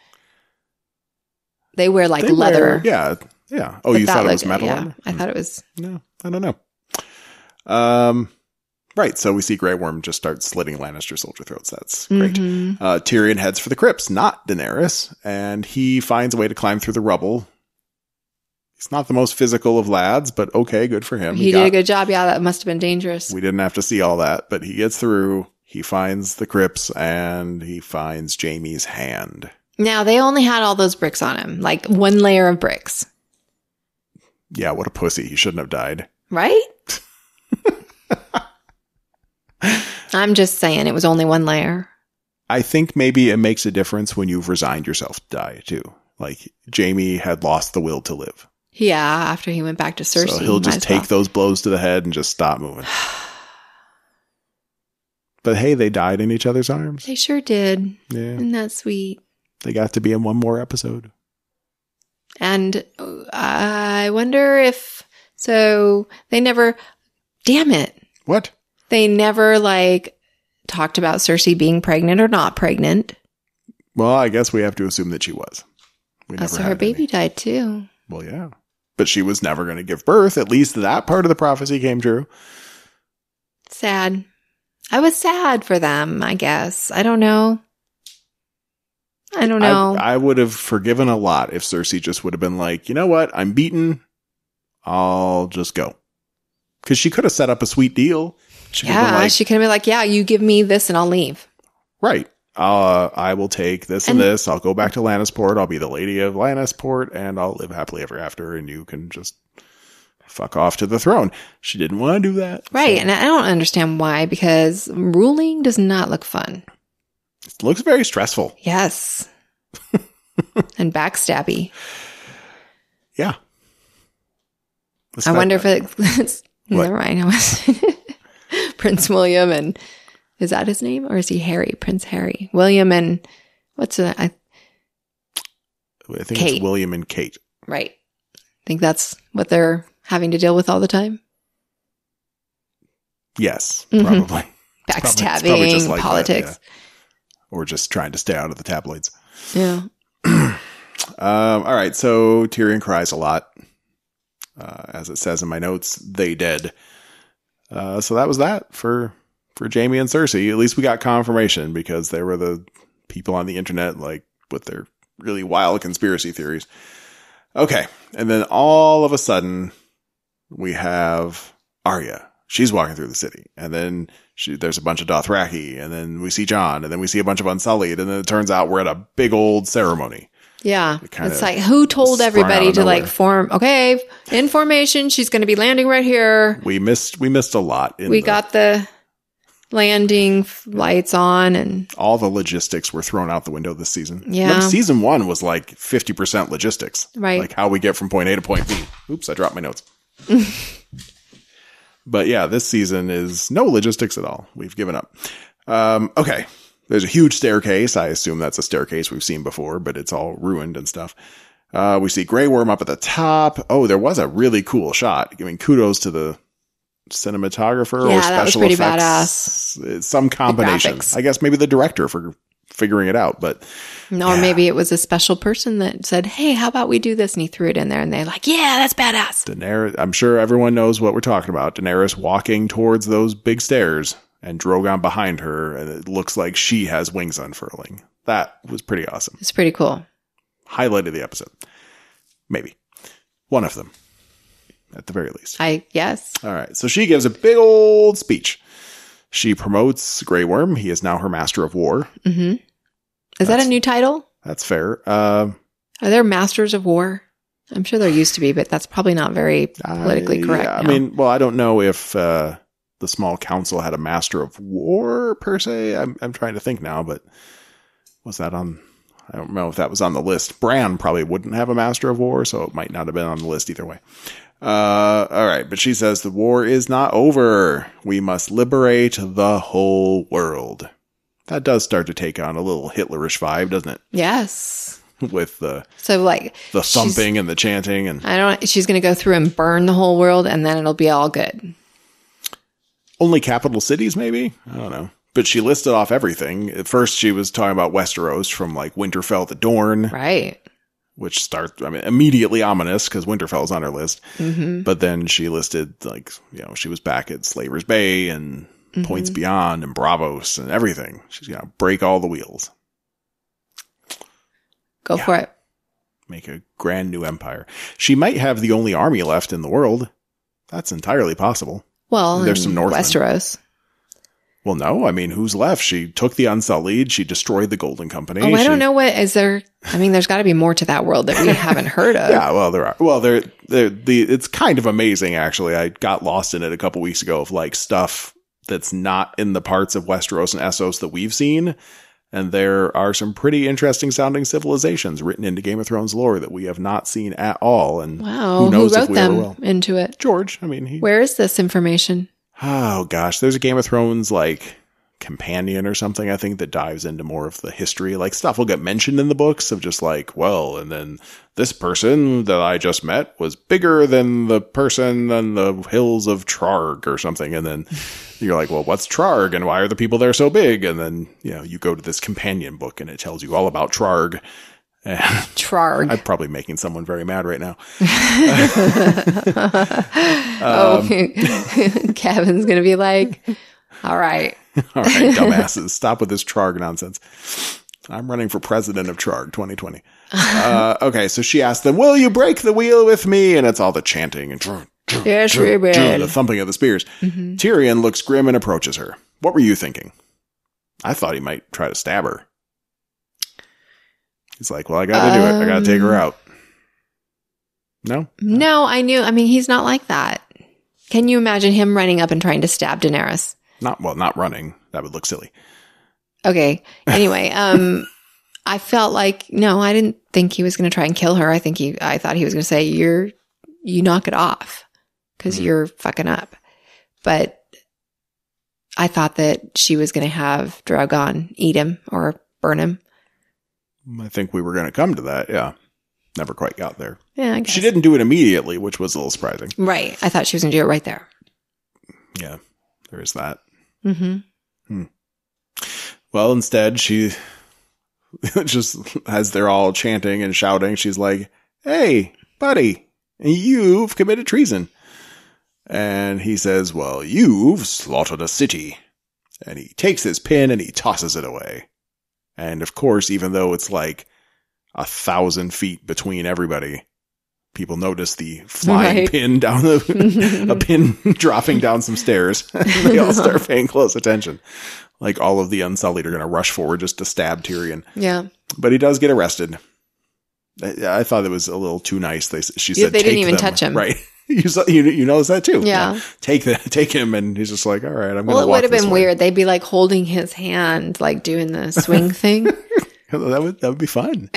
They wear like They leather. wear- yeah. Yeah. Oh, but you thought it was metal? Yeah, armor? I thought it was. No, I don't know. Um, right. So we see Grey Worm just start slitting Lannister soldier throats. That's great. Mhm. Uh, Tyrion heads for the crypts, not Daenerys, and he finds a way to climb through the rubble. He's not the most physical of lads, but okay, good for him. He, got- did a good job. Yeah, that must have been dangerous. We didn't have to see all that, but he gets through. He finds the crypts and he finds Jaime's hand. Now they only had all those bricks on him, like one layer of bricks, Yeah, what a pussy. He shouldn't have died. right? I'm just saying it was only one layer. I think maybe it makes a difference when you've resigned yourself to die too. Like Jaime had lost the will to live. Yeah, after he went back to Cersei, so he'll just take well. those blows to the head and just stop moving. but hey, they died in each other's arms. They sure did. Yeah. Isn't that sweet? They got to be in one more episode. And uh, I wonder if so. They never. Damn it! What? They never like talked about Cersei being pregnant or not pregnant. Well, I guess we have to assume that she was. We Oh, so had her any. baby died too. Well, yeah. But she was never going to give birth. At least that part of the prophecy came true. Sad. I was sad for them, I guess. I don't know. I don't know. I, I would have forgiven a lot if Cersei just would have been like, you know what? I'm beaten. I'll just go. Because she could have set up a sweet deal. She could have yeah, been like, she could have been like, yeah, you give me this and I'll leave. right. Uh, I will take this and, And- this. I'll go back to Lannisport. I'll be the lady of Lannisport and I'll live happily ever after. And you can just fuck off to the throne. She didn't want to do that. Right. So And I don't understand why, because ruling does not look fun. It looks very stressful. Yes. and backstabby. Yeah. I wonder if it's never mind. I was Prince William and is that his name or is he Harry? Prince Harry. William and what's the I, I think Kate. it's William and Kate. Right. I Think that's what they're having to deal with all the time. Yes, Mhm. probably. It's probably- it's Backstabbing, probably just like that, politics. yeah. Or just trying to stay out of the tabloids. yeah. Um, all right, so Tyrion cries a lot. Uh, as it says in my notes, they did. Uh, so that was that for for Jaime and Cersei. At least we got confirmation because they were the people on the internet like with their really wild conspiracy theories. Okay, and then all of a sudden we have Arya. She's walking through the city, and then she, there's a bunch of Dothraki, and then we see Jon, and then we see a bunch of Unsullied, and then it turns out we're at a big old ceremony. Yeah. It It's like who told everybody to like form okay, in formation, she's gonna be landing right here. We missed we missed a lot. In we the- got the landing lights on and all the logistics were thrown out the window this season. Yeah. Remember, season one was like fifty percent logistics, Right. Like how we get from point A to point B. Oops, I dropped my notes. but yeah, this season is no logistics at all. We've given up. Um, okay, there's a huge staircase. I assume that's a staircase we've seen before, but it's all ruined and stuff. Uh, we see Grey Worm up at the top. Oh, there was a really cool shot. Giving kudos to the cinematographer or Yeah, special that was pretty effects. It's Some combination. I guess maybe the director for figuring it out, but or maybe it was a special person that said, Hey, how about we do this? And he threw it in there and they're like, Yeah, that's badass. Daenerys, I'm sure everyone knows what we're talking about. Daenerys walking towards those big stairs and Drogon behind her, and it looks like she has wings unfurling. That was pretty awesome. It's pretty cool. Highlight of the episode. Maybe. One of them, at the very least. I guess. All right. So she gives a big old speech. She promotes Grey Worm. He is now her master of war. hmm Is that a new title? That's fair. Uh, Are there masters of war? I'm sure there used to be, but that's probably not very politically I- correct. yeah, I mean, well, I don't know if uh, the small council had a master of war per se. I'm I'm trying to think now, but was that on? I don't know if that was on the list. Bran probably wouldn't have a master of war, so it might not have been on the list either way. Uh, all right, but she says the war is not over. We must liberate the whole world. That does start to take on a little Hitlerish vibe, doesn't it? yes. With the So like the thumping and the chanting and I don't. She's going to go through and burn the whole world, and then it'll be all good. only capital cities, maybe? I don't know. But she listed off everything. At first, she was talking about Westeros from like Winterfell to Dorne, Right. which starts, I mean, immediately ominous because Winterfell's on her list. hmm But then she listed like, you know, she was back at Slaver's Bay and Mm-hmm. Points Beyond and Braavos and everything. She's going to break all the wheels, Go Yeah. for it. make a grand new empire. She might have the only army left in the world. That's entirely possible. Well, There's some Northmen. Westeros. Well, no, I mean, who's left? She took the Unsullied. She destroyed the Golden Company. Oh, I She- don't know what is there. I mean, there's got to be more to that world that we haven't heard of. Yeah, well, there are. Well, there, there, the it's kind of amazing actually. I got lost in it a couple weeks ago of like stuff that's not in the parts of Westeros and Essos that we've seen, and there are some pretty interesting sounding civilizations written into Game of Thrones lore that we have not seen at all. And Wow, who who, knows if wrote we ever them will? into it? George, I mean, he. Where is this information? Oh gosh, there's a Game of Thrones like companion or something I think that dives into more of the history. Like stuff will get mentioned in the books of just like, well, and then this person that I just met was bigger than the person on the hills of Trarg or something. And then you're like, well, what's Trarg and why are the people there so big? And then, you know, you go to this companion book and it tells you all about Trarg. Trarg. I'm probably making someone very mad right now. oh, Kevin's gonna be like, "All right, All right, dumbasses, stop with this Trarg nonsense. I'm running for president of Trarg 2020. Uh, okay, so she asked them, "Will you break the wheel with me?" And it's all the chanting and yes, we will." the thumping of the spears. Tyrion looks grim and approaches her. What were you thinking? I thought he might try to stab her. He's like, "Well, I got to do it. I got to take her Um, out." No, No, I knew. I mean, he's not like that. Can you imagine him running up and trying to stab Daenerys? not well, not running. That would look silly. Okay. Anyway, um, I felt like no, I didn't think he was going to try and kill her. I think he, I thought he was going to say, "You're, you knock it off because Mhm. you're fucking up." But I thought that she was going to have Drogon eat him or burn him. I think we were going to come to that. Yeah. never quite got there. Yeah, I guess. She didn't do it immediately, which was a little surprising. Right. I thought she was going to do it right there. Yeah, there is that. Mm-hmm. Well, instead, she just as they're all chanting and shouting, she's like, "Hey, buddy, you've committed treason." And he says, "Well, you've slaughtered a city." And he takes his pin and he tosses it away. And of course, even though it's like a thousand feet between everybody, people notice the flying Right. pin down the a pin dropping down some stairs. they all start paying close attention. Like all of the Unsullied are going to rush forward just to stab Tyrion, Yeah. but he does get arrested. I, I thought it was a little too nice. They she Yeah, said they didn't even them." touch him. right? You saw, you you noticed that too. Yeah. take the take him, and he's just like, all right, I'm. Well, gonna Well, it would have been way." weird. They'd be like holding his hand, like doing the swing thing. That would that would be fun.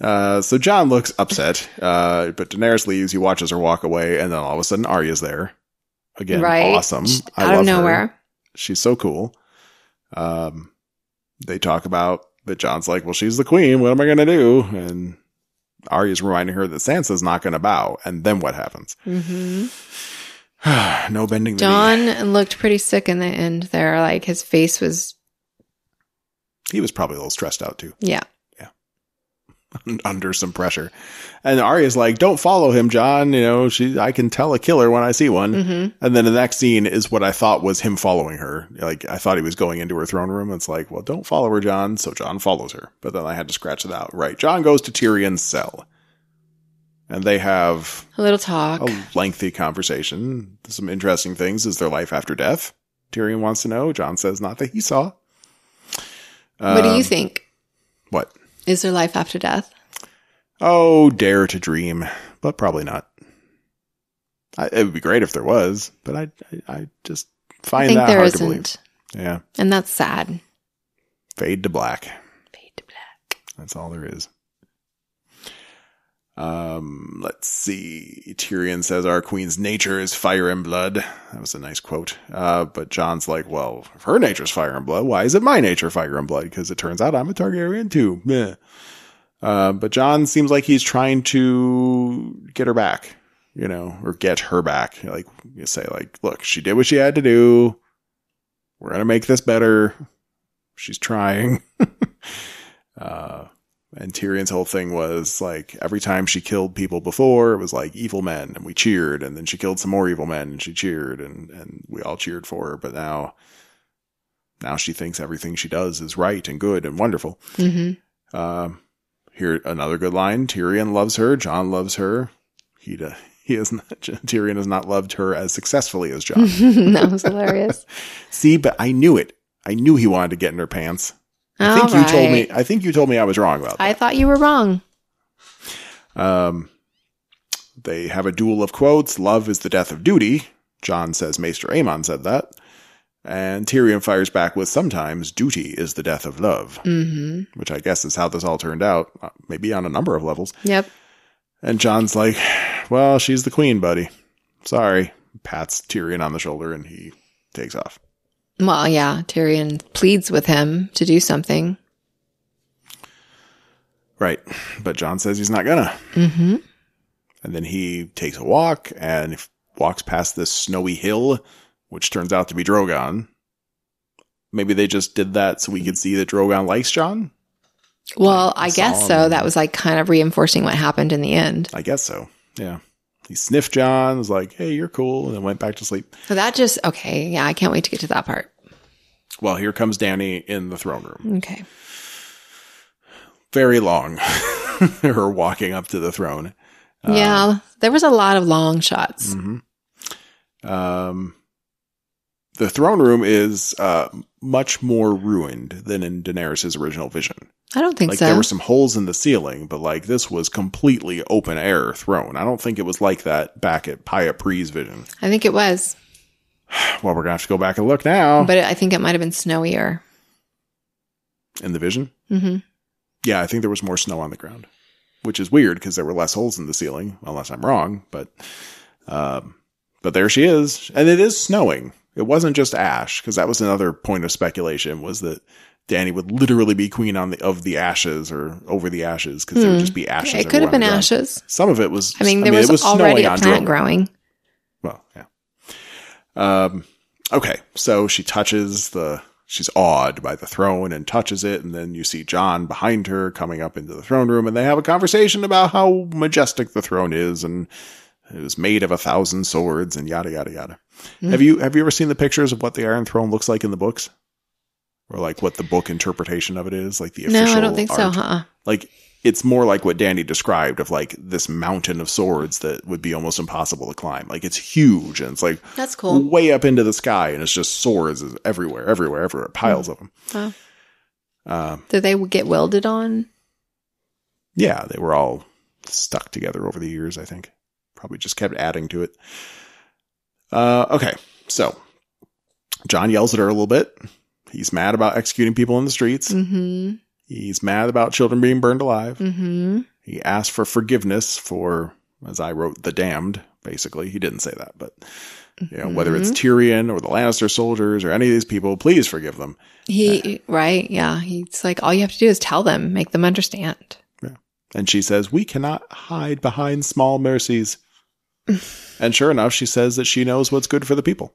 Uh, so Jon looks upset, uh, but Daenerys leaves. He watches her walk away, and then all of a sudden Arya's there. Again, right. awesome. I Out love of her. nowhere. She's so cool. Um, they talk about that Jon's like, well, she's the queen. What am I going to do? And Arya's reminding her that Sansa's not going to bow. And then what happens? hmm no bending the. Jon looked pretty sick in the end there. Like his face was, He was probably a little stressed out too, yeah. under some pressure. And Arya's like, don't follow him, Jon. You know, she, I can tell a killer when I see one. hmm And then the next scene is what I thought was him following her. Like I thought he was going into her throne room. It's like, well, don't follow her, Jon. So Jon follows her. But then I had to scratch it out. Right. Jon goes to Tyrion's cell. And they have A little talk. a lengthy conversation. Some interesting things. Is there life after death? Tyrion wants to know. Jon says not that he saw. what do Um, you think? What? Is there life after death? Oh, dare to dream, but probably not. I, it would be great if there was, but I, I, I just I find think that there hard to believe. isn't. Yeah, And that's sad. fade to black. Fade to black. That's all there is. Um, let's see. Tyrion says our queen's nature is fire and blood. That was a nice quote. Uh, but Jon's like, well, if her nature's fire and blood, why is it my nature fire and blood? Because it turns out I'm a Targaryen too. Meh. Uh, but Jon seems like he's trying to get her back, you know, or get her back. Like you say, like, look, she did what she had to do. We're gonna make this better. She's trying. uh, and Tyrion's whole thing was like every time she killed people before, it was like evil men, and we cheered. And then she killed some more evil men, and she cheered, and and we all cheered for her. But now, now she thinks everything she does is right and good and wonderful. hmm Um, here another good line: Tyrion loves her, Jon loves her. He d- he has not, Tyrion has not loved her as successfully as Jon. that was hilarious. See, but I knew it. I knew he wanted to get in her pants. I think All you told me. I think you told me I was wrong about that. I thought you were wrong. Um, they have a duel of quotes. Love is the death of duty. Jon says Maester Aemon said that. And Tyrion fires back with sometimes duty is the death of love, hmm which I guess is how this all turned out, uh, maybe on a number of levels. Yep. And Jon's like, well, she's the queen, buddy. Sorry. Pats Tyrion on the shoulder and he takes off. Well, yeah. Tyrion pleads with him to do something. Right. But Jon says he's not gonna. hmm And then he takes a walk and walks past this snowy hill, which turns out to be Drogon. Maybe they just did that so we could see that Drogon likes Jon? Well, I guess so. That was like kind of reinforcing what happened in the end. I guess so. Yeah. He sniffed Jon, was like, hey, you're cool, and then went back to sleep. So that just, okay. Yeah. I can't wait to get to that part. Well, here comes Dany in the throne room. Okay. Very long. Her walking up to the throne. yeah. There was a lot of long shots. Um, the throne room is uh, much more ruined than in Daenerys' original vision. I don't think like so. there were some holes in the ceiling, but like this was completely open air throne. I don't think it was like that back at Pyat Pree's vision. I think it was, Well, we're gonna have to go back and look now but I think it might have been snowier. in the vision. hmm Yeah, I think there was more snow on the ground, which is weird because there were less holes in the ceiling, unless I'm wrong. But, um, but there she is, and it is snowing. It wasn't just ash because that was another point of speculation was that Dany would literally be queen on the of the ashes or over the ashes because there would just be ashes. Hmm. it could have been everywhere on Jon. ashes. Some of it was. I mean, there was, it already a plant growing. Well, yeah. Um, okay, so she touches the. She's awed by the throne and touches it, and then you see Jon behind her coming up into the throne room, and they have a conversation about how majestic the throne is, and it was made of a thousand swords, and yada yada yada. Hmm. Have you have you ever seen the pictures of what the Iron Throne looks like in the books, or like what the book interpretation of it is, like the official. No? I don't think so. Huh? like it's more like what Dany described of like this mountain of swords that would be almost impossible to climb. Like it's huge and it's like That's cool. way up into the sky and it's just swords everywhere, everywhere, everywhere, piles Hmm. of them. Wow. Um, Did they get welded on? yeah, they were all stuck together over the years, I think. Probably just kept adding to it. Uh, okay, so Jon yells at her a little bit. He's mad about executing people in the streets. Mm-hmm. He's mad about children being burned alive. Mm-hmm. He asked for forgiveness for, as I wrote, the damned, basically. He didn't say that, but, you know, whether it's Tyrion or the Lannister soldiers or any of these people, please forgive them. He right, yeah. He's like, all you have to do is tell them, make them understand. Yeah. And she says, We cannot hide behind small mercies. and sure enough, she says that she knows what's good for the people,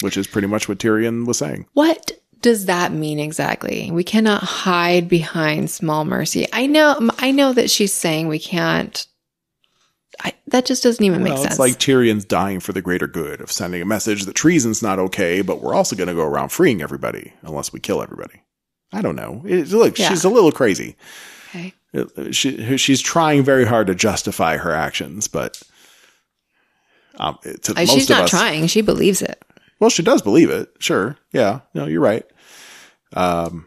which is pretty much what Tyrion was saying. What does that mean exactly? We cannot hide behind small mercy. I know, I know that she's saying we can't. I, that just doesn't even make sense. it's like Tyrion's dying for the greater good of sending a message that treason's not okay, but we're also going to go around freeing everybody unless we kill everybody. I don't know. It, look, Yeah. she's a little crazy. okay. Uh, uh, she, she's trying very hard to justify her actions, but um, to Uh, most she's of not us, trying. She believes it. Well, she does believe it. Sure. Yeah. No, you're right. Um,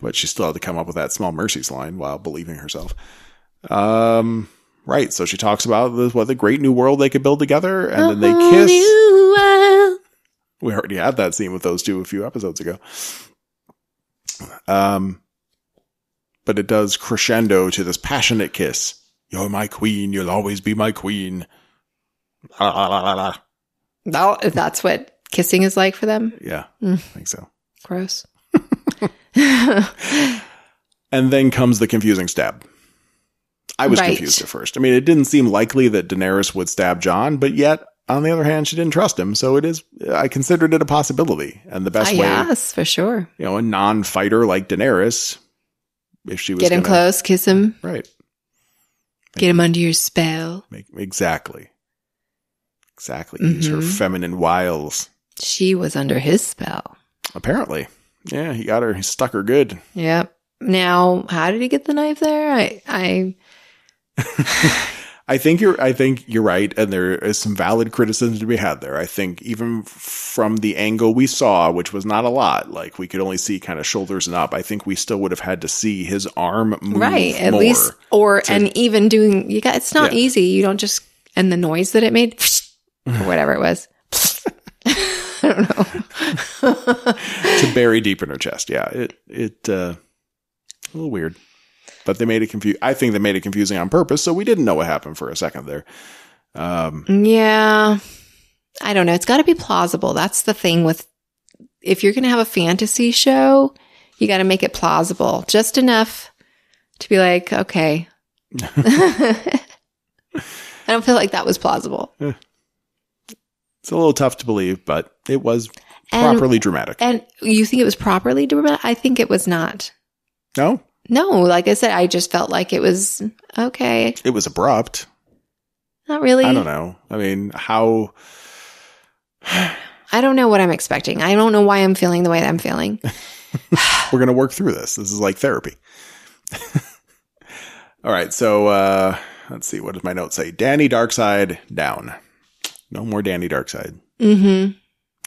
but she still had to come up with that small mercies line while believing herself. Um, right. So she talks about the, what the great new world they could build together, and then they kiss. We already had that scene with those two a few episodes ago. Um, but it does crescendo to this passionate kiss. You're my queen. You'll always be my queen. La, la, la, la, la. No, if that's what kissing is like for them. Yeah, Mm. I think so. Gross. And then comes the confusing stab. I was Right. confused at first. I mean, it didn't seem likely that Daenerys would stab Jon, but yet, on the other hand, she didn't trust him. So it is, I considered it a possibility. And the best Ah, way, yes, for sure. you know, a non fighter like Daenerys, if she was Get him gonna- close, kiss him, Right. get him under your spell. Make, exactly. Exactly. Use her mm-hmm. feminine wiles. She was under his spell. Apparently. Yeah, he got her, he stuck her good. Yep. Now, how did he get the knife there? I, I, I think you're I think you're right and there is some valid criticism to be had there. I think even from the angle we saw, which was not a lot, like we could only see kind of shoulders and up, I think we still would have had to see his arm move right. At least, or, to- and even doing, you got, it's not Yeah. easy. You don't just, and the noise that it made, or whatever it was. I don't know. to bury deep in her chest. Yeah, it it uh, a little weird, but they made it confuse. I think they made it confusing on purpose, so we didn't know what happened for a second there. Um, Yeah. I don't know. It's got to be plausible. That's the thing with if you're going to have a fantasy show, you got to make it plausible. Just enough to be like, okay. I don't feel like that was plausible. It's a little tough to believe, but it was And- properly dramatic. And you think it was properly dramatic? I think it was not. no, No, like I said, I just felt like it was okay. it was abrupt. Not really. I don't know. I mean, how? I don't know what I'm expecting. I don't know why I'm feeling the way that I'm feeling. we're going to work through this. This is like therapy. All right. So, uh, let's see. What does my note say? Dany Darkside down. No more Dany Darkside. Mm-hmm.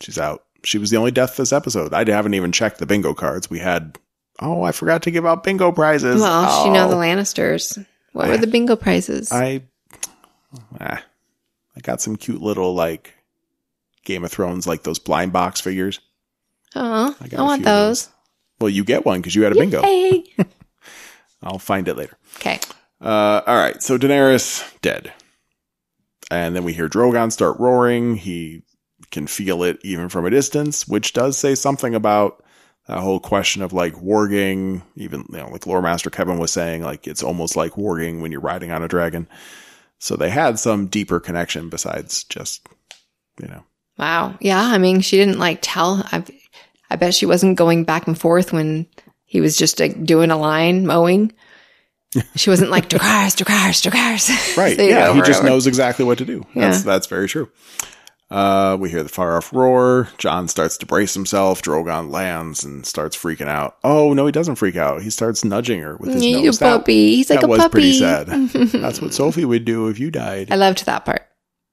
She's out. She was the only death this episode. I haven't even checked the bingo cards. We had, oh, I forgot to give out bingo prizes. Well, she know the Oh, Lannisters. What were the bingo prizes? I, ah, I got some cute little like Game of Thrones, like those blind box figures. Oh, I I, want those. Well, you get one because you had a bingo. I'll find it later. okay. Uh, all right. So Daenerys dead, and then we hear Drogon start roaring. He can feel it even from a distance, which does say something about that whole question of like warging, even you know, like Lore Master Kevin was saying, like it's almost like warging when you're riding on a dragon. So they had some deeper connection besides just, you know, Wow. Yeah. I mean, she didn't like tell. I, I bet she wasn't going back and forth when he was just like doing a line mowing. She wasn't like Dracarys, Dracarys, Dracarys. right? It yeah, he just over. knows exactly what to do. That's Yeah. that's very true. Uh, we hear the far off roar. Jon starts to brace himself. Drogon lands and starts freaking out. Oh no, he doesn't freak out. He starts nudging her with his You nose. That- puppy. He's like that a was puppy. pretty sad. That's what Sophie would do if you died. I loved that part.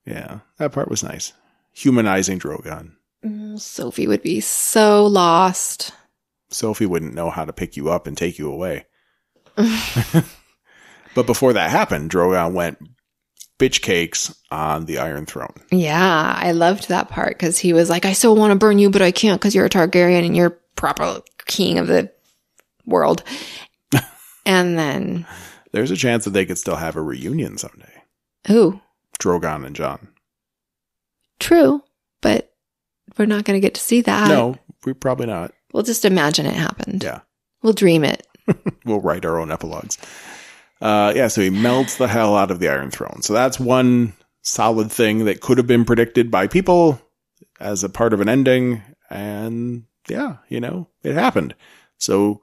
Yeah, that part was nice. Humanizing Drogon. Mm, Sophie would be so lost. Sophie wouldn't know how to pick you up and take you away. but before that happened, Drogon went bitch cakes on the Iron Throne. Yeah, I loved that part because he was like, I still want to burn you, but I can't because you're a Targaryen and you're proper king of the world. and then, There's a chance that they could still have a reunion someday. Who? Drogon and Jon. true, but we're not going to get to see that. no, we're probably not. We'll just imagine it happened. Yeah. We'll dream it. We'll write our own epilogues. Uh, yeah, so he melts the hell out of the Iron Throne. So that's one solid thing that could have been predicted by people as a part of an ending. And yeah, you know, it happened. So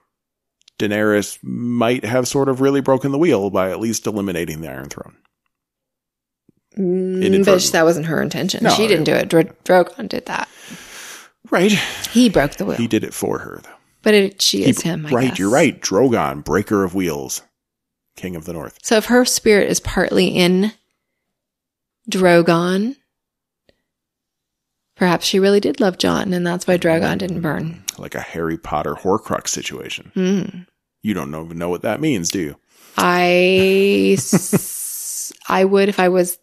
Daenerys might have sort of really broken the wheel by at least eliminating the Iron Throne. Mm, but that wasn't her intention. No, she didn't do it. Dro- Drogon did that. Right. He broke the wheel. He did it for her, though. But it, she He- is him. I right, guess. you're right. Drogon, breaker of wheels, king of the north. So if her spirit is partly in Drogon, perhaps she really did love Jon, and that's why Drogon didn't burn. Like a Harry Potter Horcrux situation. Hmm. You don't know, know what that means, do you? I s- I would if I was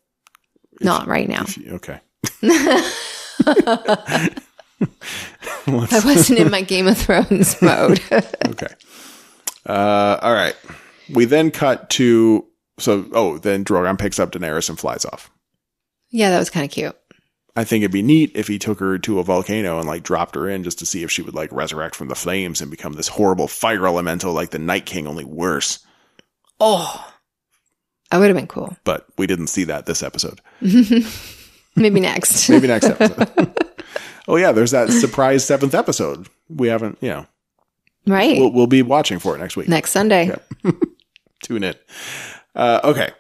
not right now. If okay. I wasn't in my Game of Thrones mode. Okay. Uh, all right. We then cut to so oh then Drogon picks up Daenerys and flies off. yeah, that was kind of cute. I think it'd be neat if he took her to a volcano and like dropped her in just to see if she would like resurrect from the flames and become this horrible fire elemental like the Night King, only worse. Oh, that would have been cool. But we didn't see that this episode. Maybe next. Maybe next episode. Oh yeah, there's that surprise seventh episode. We haven't, you know, right. we'll, we'll be watching for it next week. next Sunday. Tune in. Uh, okay.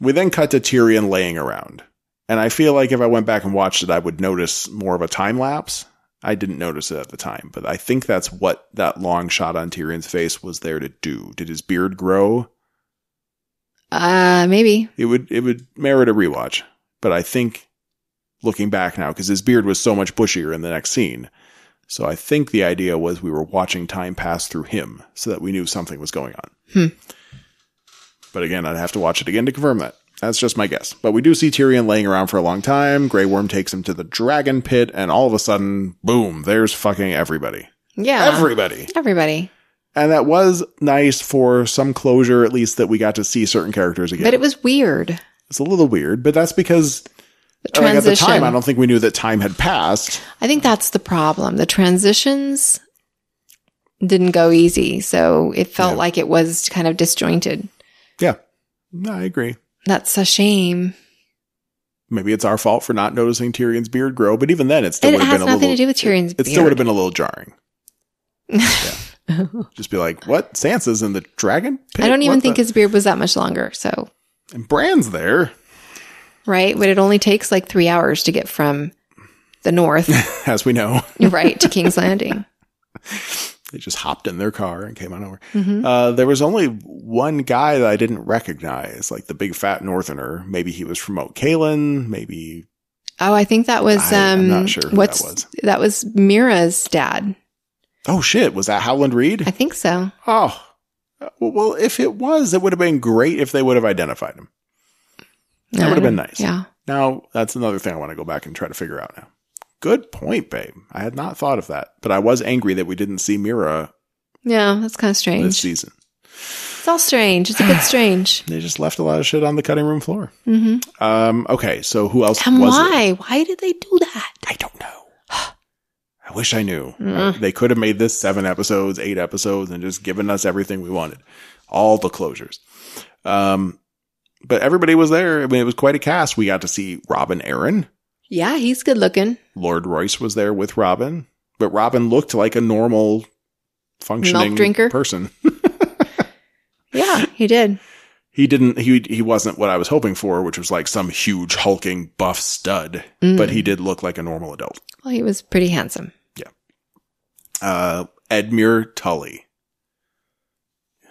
We then cut to Tyrion laying around. And I feel like if I went back and watched it, I would notice more of a time lapse. I didn't notice it at the time, but I think that's what that long shot on Tyrion's face was there to do. Did his beard grow? Uh, maybe. It would it would merit a rewatch. But I think looking back now, because his beard was so much bushier in the next scene. So I think the idea was we were watching time pass through him so that we knew something was going on. Hmm. But again, I'd have to watch it again to confirm that. That's just my guess. But we do see Tyrion laying around for a long time. Grey Worm takes him to the dragon pit, and all of a sudden, boom, there's fucking everybody. Yeah. Everybody. Everybody. And that was nice for some closure, at least that we got to see certain characters again. But it was weird. it's a little weird, but that's because The like, at the time, I don't think we knew that time had passed. I think that's the problem. The transitions didn't go easy. So it felt Yeah. like it was kind of disjointed. Yeah. No, I agree. That's a shame. Maybe it's our fault for not noticing Tyrion's beard grow, but even then, it still would have been a nothing little. to do with Tyrion's it still would have been a little jarring. Yeah. Just be like, "What? Sansa's in the dragon pit? I don't even What think the-" his beard was that much longer. So, And Bran's there, right? But it only takes like three hours to get from the north, as we know. right, to King's Landing. They just hopped in their car and came on over. Mhm. Uh, there was only one guy that I didn't recognize, like the big fat northerner. Maybe he was from Oak Kalen. Maybe Oh, I think that was I- I'm um not sure who that was. that was Meera's dad. oh shit, was that Howland Reed? I think so. Oh, well, if it was, it would have been great if they would have identified him. That would have been nice. Yeah. Now, that's another thing I want to go back and try to figure out now. Good point, babe. I had not thought of that, but I was angry that we didn't see Meera Yeah, that's kind of strange. this season. It's all strange. It's a bit strange. They just left a lot of shit on the cutting room floor. hmm Um, okay, so who else And why? it? Why did they do that? I don't know. I wish I knew. They could have made this seven episodes, eight episodes, and just given us everything we wanted, all the closures. Um, but everybody was there. I mean, it was quite a cast. We got to see Robin Arryn. Yeah, he's good looking. Lord Royce was there with Robin, but Robin looked like a normal functioning Milk drinker? person. Yeah, he did. he didn't he he wasn't what I was hoping for, which was like some huge hulking buff stud, Mm. but he did look like a normal adult. Well, he was pretty handsome. Uh Edmure Tully.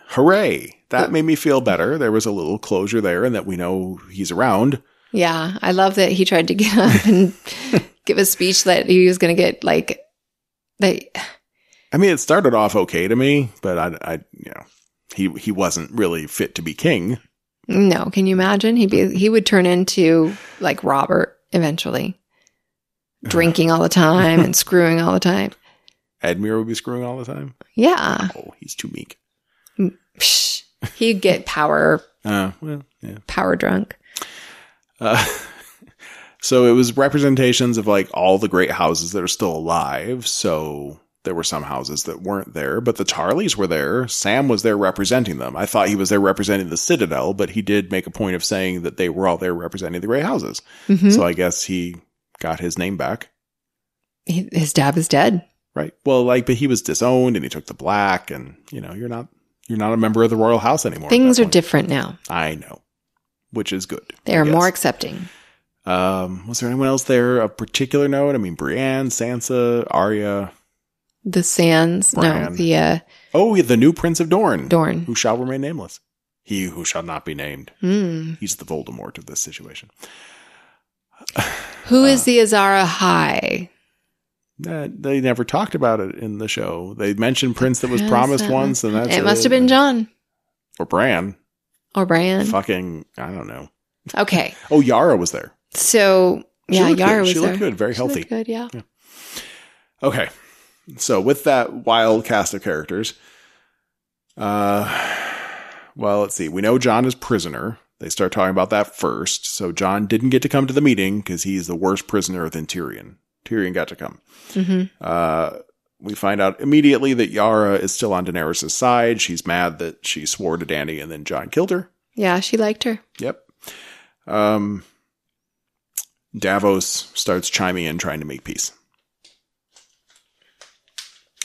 Hooray. That made me feel better. There was a little closure there and that we know he's around. Yeah, I love that he tried to get up and give a speech that he was going to get like they. I mean, it started off okay to me, but I, I, you know, he he wasn't really fit to be king. No, can you imagine? He'd be he would turn into like Robert eventually, drinking all the time and screwing all the time. Edmure would be screwing all the time. Yeah, Oh, he's too meek. Mm, psh, he'd get power Uh, well, yeah. power drunk. Uh, so it was representations of like all the great houses that are still alive. So there were some houses that weren't there, but the Tarlys were there. Sam was there representing them. I thought he was there representing the Citadel, but he did make a point of saying that they were all there representing the great houses. Mhm. So I guess he got his name back. His dad is dead. Right. Well, like, but he was disowned and he took the black and, you know, you're not, you're not a member of the royal house anymore. Things are point. different now. I know, which is good. They are more accepting. Um, was there anyone else there of particular note? I mean, Brienne, Sansa, Arya. The Sands, no, the uh, Oh, yeah, the new Prince of Dorne, Dorn. who shall remain nameless. He who shall not be named. Hmm. He's the Voldemort of this situation. Who is the Azor Ahai? Uh, they never talked about it in the show. They mentioned Prince that was Prince promised that once, and that's it must have been Jon or Bran. or Bran. Fucking, I don't know. Okay, Oh, Yara was there. so yeah, Yara good. was She there. looked good, very She healthy. good, yeah. Okay. So with that wild cast of characters, uh, well, let's see. We know Jon is prisoner. They start talking about that first. So Jon didn't get to come to the meeting because he's the worst prisoner than Tyrion. Tyrion got to come. hmm Uh, we find out immediately that Yara is still on Daenerys' side. She's mad that she swore to Dany and then Jon killed her. Yeah, she liked her. Yep. Um, Davos starts chiming in, trying to make peace.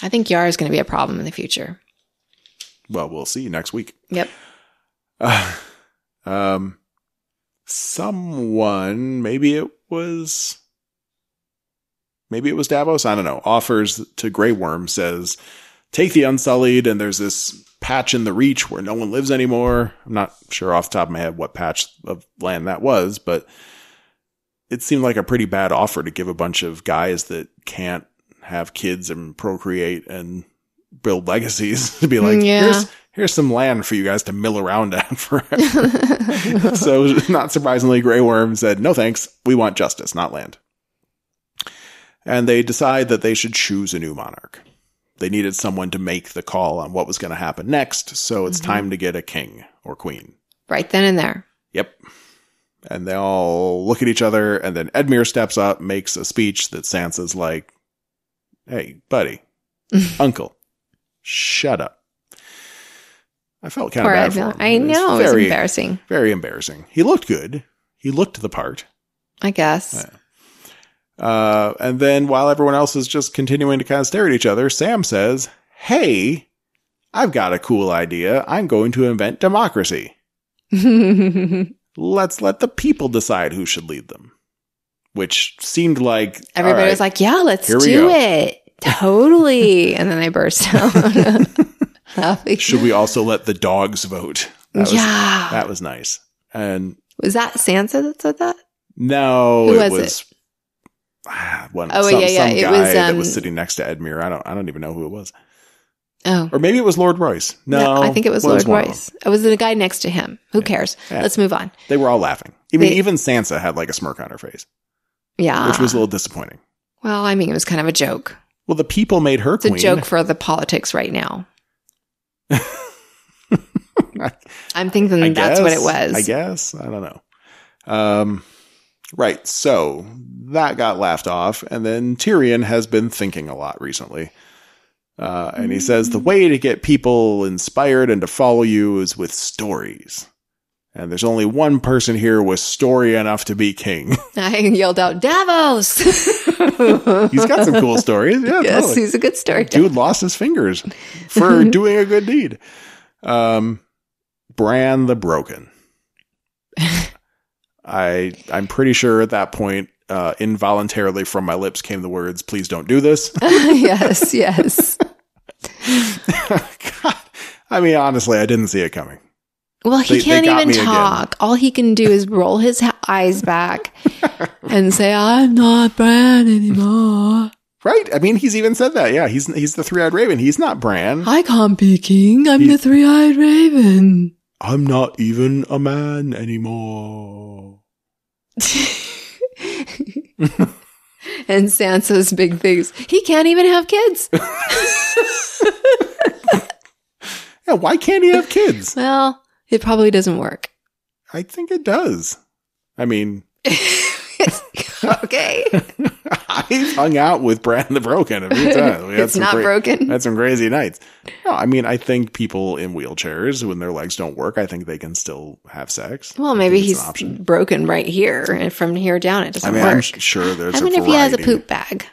I think Yara is going to be a problem in the future. Well, we'll see next week. Yep. Uh, um, someone, maybe it was, maybe it was Davos. I don't know. Offers to Grey Worm says, "Take the Unsullied," and there's this patch in the Reach where no one lives anymore. I'm not sure off the top of my head what patch of land that was, but it seemed like a pretty bad offer to give a bunch of guys that can't have kids and procreate and build legacies to be like, Yeah. here's here's some land for you guys to mill around at forever. so not surprisingly, Grey Worm said, no thanks. We want justice, not land. And they decide that they should choose a new monarch. They needed someone to make the call on what was going to happen next. So it's mm-hmm. time to get a king or queen. Right then and there. Yep. And they all look at each other, and then Edmure steps up, makes a speech that Sansa's like, Hey, buddy, uncle, shut up. I felt kind Poor of bad for him. I know. It was very, embarrassing. Very embarrassing. He looked good. He looked the part. I guess. Yeah. Uh, and then while everyone else is just continuing to kind of stare at each other, Sam says, Hey, I've got a cool idea. I'm going to invent democracy. Let's let the people decide who should lead them. Which seemed like Everybody right, was like, yeah, let's do go. it. Totally. and then they burst out. should we also let the dogs vote? That was, yeah. that was nice. And was that Sansa that said that? no, Who it was was, ah, one, Oh, some, yeah, yeah, some it guy was, that um, was sitting next to Edmure. I don't, I don't even know who it was. Oh. Or maybe it was Lord Royce. No, I think it was Lord Royce. It was the guy next to him. Who cares? Yeah. Let's move on. They were all laughing. I mean, They- even Sansa had like a smirk on her face, Yeah. which was a little disappointing. well, I mean, it was kind of a joke. Well, the people made her It's a joke for the politics right now. I'm thinking I that's what it was. I guess. I don't know. Um, Right. So that got laughed off. And then Tyrion has been thinking a lot recently. Uh, and he says the way to get people inspired and to follow you is with stories. And there's only one person here with story enough to be king. I yelled out, Davos! he's got some cool stories. Yeah, yes, totally. he's a good story. Dude lost his fingers for doing a good deed. Um, Bran the Broken. I I'm pretty sure at that point, uh, involuntarily from my lips came the words, "Please don't do this." yes, yes. God. I mean, honestly, I didn't see it coming. Well, he They- they can't got even me again. talk. All he can do is roll his ha- eyes back and say, "I'm not Bran anymore. Right? I mean, he's even said that. Yeah, he's he's the three eyed raven. He's not Bran. I can't be king. I'm He- the three-eyed raven." I'm not even a man anymore. And Sansa's big things. He can't even have kids. Yeah, why can't he have kids? well, it probably doesn't work. I think it does. I mean, okay. I've hung out with Bran the Broken a few times. We It's not cra- broken. Had some crazy nights. No, I mean, I think people in wheelchairs when their legs don't work, I think they can still have sex. Well, maybe he's broken right here, and from here down, it doesn't I mean, work. I'm sure there's. I mean, if he has a poop bag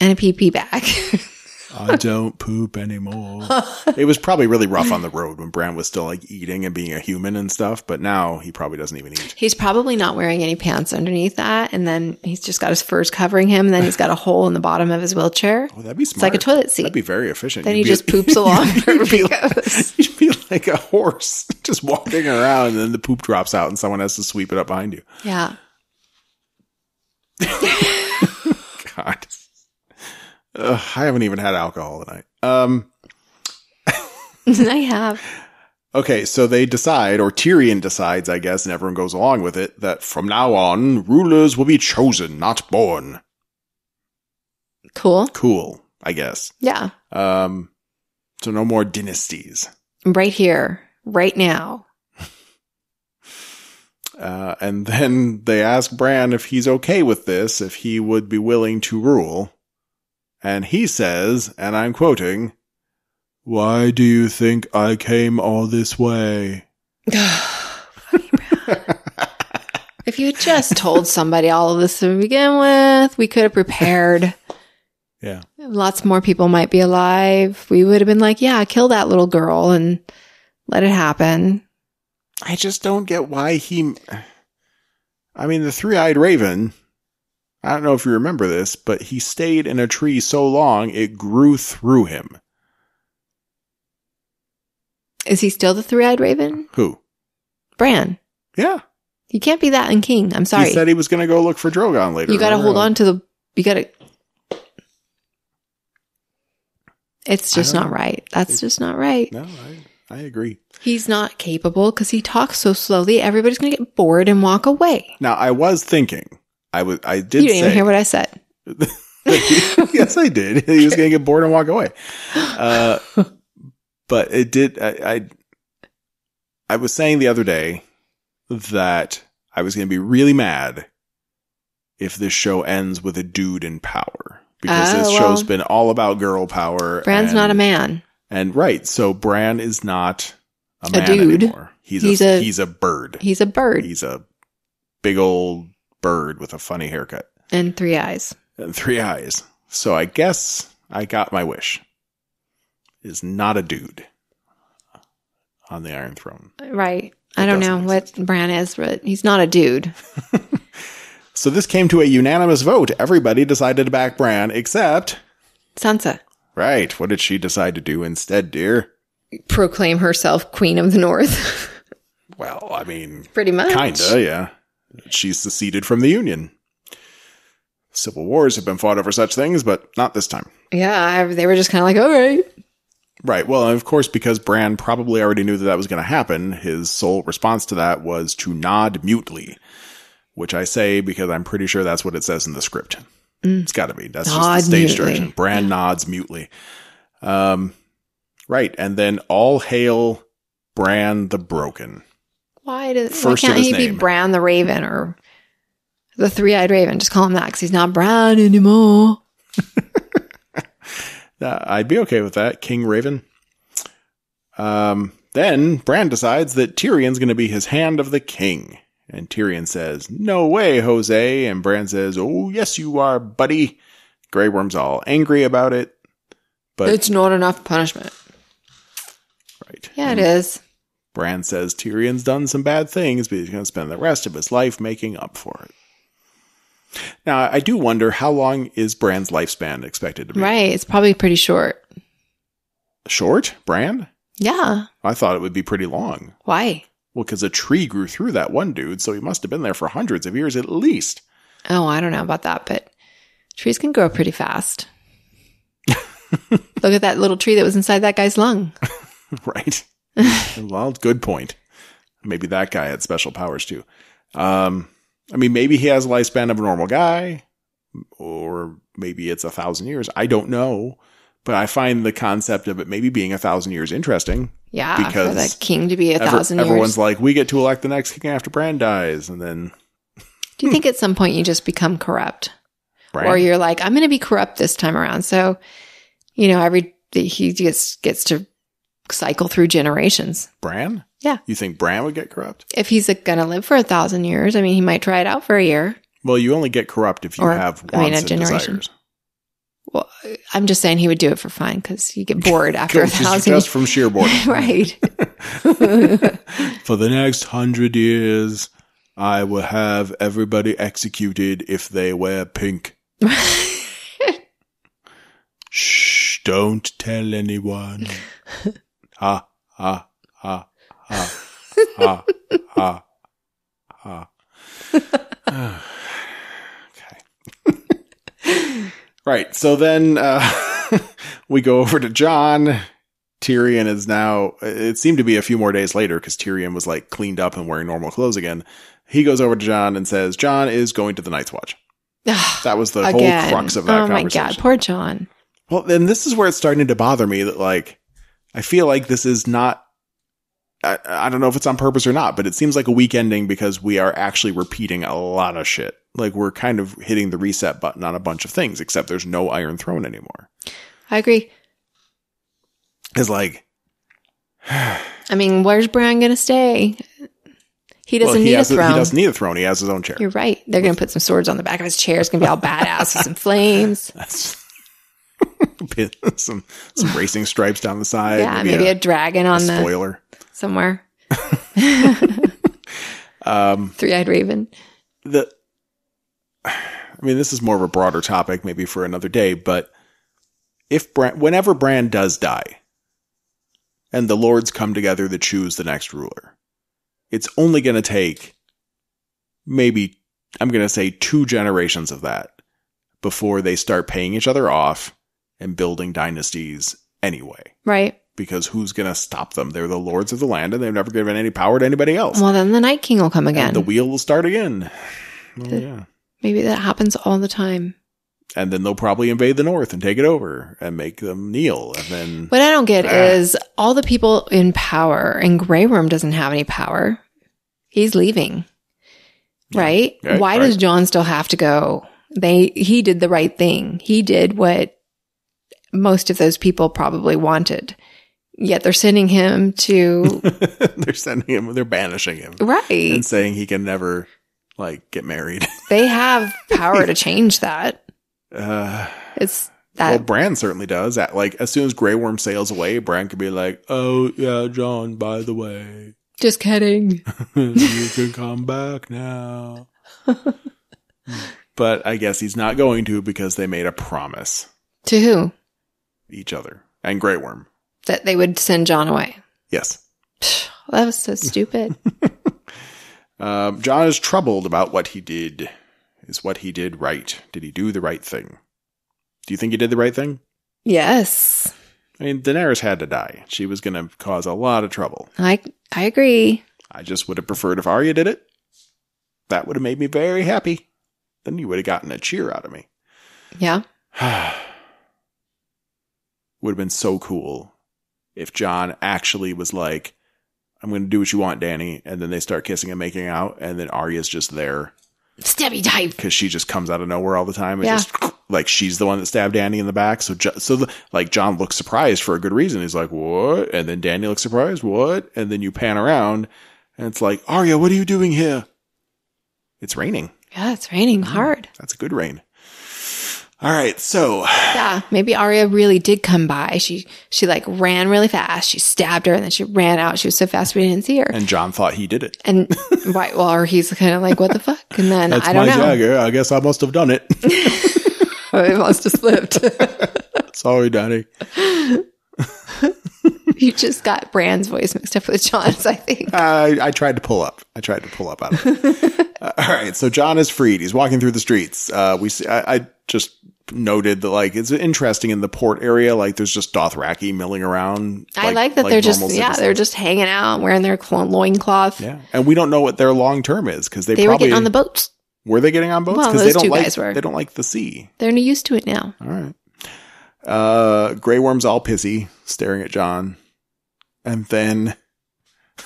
and a pee pee bag. I don't poop anymore. it was probably really rough on the road when Bran was still like eating and being a human and stuff, but now he probably doesn't even eat. he's probably not wearing any pants underneath that, and then he's just got his furs covering him, and then he's got a hole in the bottom of his wheelchair. Oh, that'd be smart. It's like a toilet seat. That'd be very efficient. Then You'd he be- just poops along you'd he be- goes. You'd be like a horse just walking around and then the poop drops out and someone has to sweep it up behind you. Yeah. God. Ugh, I haven't even had alcohol tonight. Um, I have. okay, so they decide, or Tyrion decides, I guess, and everyone goes along with it, that from now on, rulers will be chosen, not born. Cool. Cool, I guess. Yeah. Um, so no more dynasties. Right here, right now. Uh, and then they ask Bran if he's okay with this, if he would be willing to rule. And he says, and I'm quoting, Why do you think I came all this way? If you had just told somebody all of this to begin with, we could have prepared. Yeah. Lots more people might be alive. We would have been like, yeah, kill that little girl and let it happen. I just don't get why he. I mean, the three eyed raven, I don't know if you remember this, but he stayed in a tree so long it grew through him. Is he still the three eyed raven? Who? Bran. Yeah. You can't be that in King. I'm sorry. He said he was going to go look for Drogon later. you got to hold on to the. You got to. It's just don't right. That's just not right. No, I, I agree. He's not capable because he talks so slowly. Everybody's going to get bored and walk away. Now, I was thinking, I was, I did you didn't say, even hear what I said. yes, I did. He was going to get bored and walk away. Uh, but it did. I, I, I was saying the other day that I was going to be really mad if this show ends with a dude in power because Oh, this well. show's been all about girl power. Bran's and- not a man. and right. So Bran is not a man dude. anymore. He's, He's a, a- he's a bird. He's a bird He's a big old bird with a funny haircut and three eyes. and three eyes. So I guess I got my wish. Is not a dude on the Iron Throne. Right. I don't know what Bran is, but he's not a dude. So this came to a unanimous vote. Everybody decided to back Bran except Sansa. right. What did she decide to do instead, dear? Proclaim herself Queen of the North. Well, I mean, Pretty much. kinda, yeah. She seceded from the Union. Civil wars have been fought over such things, but not this time. Yeah. They were just kind of like, all right. Right. Well, of course, because Bran probably already knew that that was going to happen, his sole response to that was to nod mutely, which I say because I'm pretty sure that's what it says in the script. It's got to be. That's Nod just the stage mutely. direction. Bran nods mutely. Um, right. And then all hail Bran the Broken. Why does First of can't his he be name. Bran the Raven or the Three Eyed Raven? Just call him that because he's not Bran anymore. I'd be okay with that. King Raven. Um, then Bran decides that Tyrion's going to be his hand of the king. And Tyrion says, No way, Jose. And Bran says, Oh, yes, you are, buddy. Grey Worm's all angry about it. But, it's not enough punishment. right. Yeah, it is. Bran says Tyrion's done some bad things, but he's going to spend the rest of his life making up for it. Now, I do wonder how long is Bran's lifespan expected to be? Right. It's probably pretty short. Short? Bran? Yeah. I thought it would be pretty long. Why? Well, because a tree grew through that one dude, so he must have been there for hundreds of years at least. Oh, I don't know about that, but trees can grow pretty fast. Look at that little tree that was inside that guy's lung. right? well, good point. Maybe that guy had special powers too. Um, I mean, maybe he has a lifespan of a normal guy, or maybe it's a thousand years. I don't know. But I find the concept of it maybe being a thousand years interesting. Yeah, for Because the king to be a Ever- thousand everyone's years. like, we get to elect the next king after Bran dies, and then Do you think at some point you just become corrupt? Bran. or you're like, I'm going to be corrupt this time around. So, you know, every he gets gets to cycle through generations. Bran? Yeah. You think Bran would get corrupt? If he's going to live for a thousand years, I mean, he might try it out for a year. Well, you only get corrupt if you Or, have wants I mean, a and generation. desires. Well, I'm just saying he would do it for fun because you get bored after a thousand. just from sheer boredom. right. For the next hundred years, I will have everybody executed if they wear pink. Shh, don't tell anyone. Ha, ha, ha, ha, ha, ha, ha. okay. right. So then, uh, we go over to Jon. Tyrion is now, it seemed to be a few more days later because Tyrion was like cleaned up and wearing normal clothes again. He goes over to Jon and says, Jon is going to the Night's Watch. That was the Again. whole crux of that oh my god, poor Jon. Well, then this is where it's starting to bother me that like I feel like this is not. I, I don't know if it's on purpose or not, but it seems like a weak ending because we are actually repeating a lot of shit. Like we're kind of hitting the reset button on a bunch of things, except there's no Iron Throne anymore. I agree. It's like I mean, where's Bran going to stay? He doesn't well, he need a throne. he doesn't need a throne. He has his own chair. You're right. They're going to put some swords on the back of his chair. It's going to be all badass with some flames. That's some some racing stripes down the side. yeah, maybe, a, dragon a on the spoiler. somewhere. Um, Three-eyed raven. the I mean, this is more of a broader topic, maybe for another day, but if Bran, whenever Bran does die, and the lords come together to choose the next ruler, it's only going to take maybe I'm going to say two generations of that before they start paying each other off and building dynasties anyway. Right. Because who's going to stop them? They're the lords of the land, and they've never given any power to anybody else. Well, then the Night King will come again. And the wheel will start again. Oh, The- yeah. Maybe that happens all the time. and then they'll probably invade the north and take it over and make them kneel and then What I don't get Ah. is all the people in power, and Grey Worm doesn't have any power. He's leaving. Right? Right, Why right. does Jon still have to go? They he did the right thing. He did what most of those people probably wanted. Yet they're sending him to they're sending him they're banishing him right. and saying he can never like get married They have power to change that. uh It's well that bran certainly does At, like as soon as Grey Worm sails away bran could be like oh yeah jon by the way just kidding. you can come back now but i guess he's not going to because they made a promise to who? Each other and Grey Worm That they would send Jon away. yes That was so stupid. Um, Jon is troubled about what he did. Is what he did right? Did he do the right thing? Do you think he did the right thing? yes. I mean, Daenerys had to die. She was going to cause a lot of trouble. I I agree. I just would have preferred if Arya did it. That would have made me very happy. Then you would have gotten a cheer out of me. Yeah. would have been so cool if Jon actually was like, I'm going to do what you want, Dany. And then they start kissing and making out. And then Arya's just there Stabby type. because she just comes out of nowhere all the time. And Yeah. just like she's the one that stabbed Dany in the back. So, so the, like Jon looks surprised for a good reason. He's like, what? And then Dany looks surprised. What? And then you pan around and it's like, Arya, what are you doing here? It's raining. Yeah, it's raining hard. That's a good rain. All right. So Yeah, maybe Arya really did come by. She she like ran really fast. She stabbed her and then she ran out. She was so fast we didn't see her. and Jon thought he did it. And right, well, or he's kind of like, what the fuck? And then That's I don't my know. dagger. I guess I must have done it. I must have slipped. Sorry, Dany. you just got Bran's voice mixed up with Jon's, I think. I, I tried to pull up. I tried to pull up out of it. Uh, all right. So Jon is freed. He's walking through the streets. Uh, we see, I, I just noted that like it's interesting in the port area. Like there's just Dothraki milling around. I like that they're just normal yeah, they're just hanging out, wearing their clo- loincloth. yeah. And we don't know what their long term is because they, They were getting on the boats. were they getting on boats Well, because they those don't two like guys were. they don't like the sea. They're used to it now. All right. Uh, Grey Worm's all pissy, staring at Jon, and then,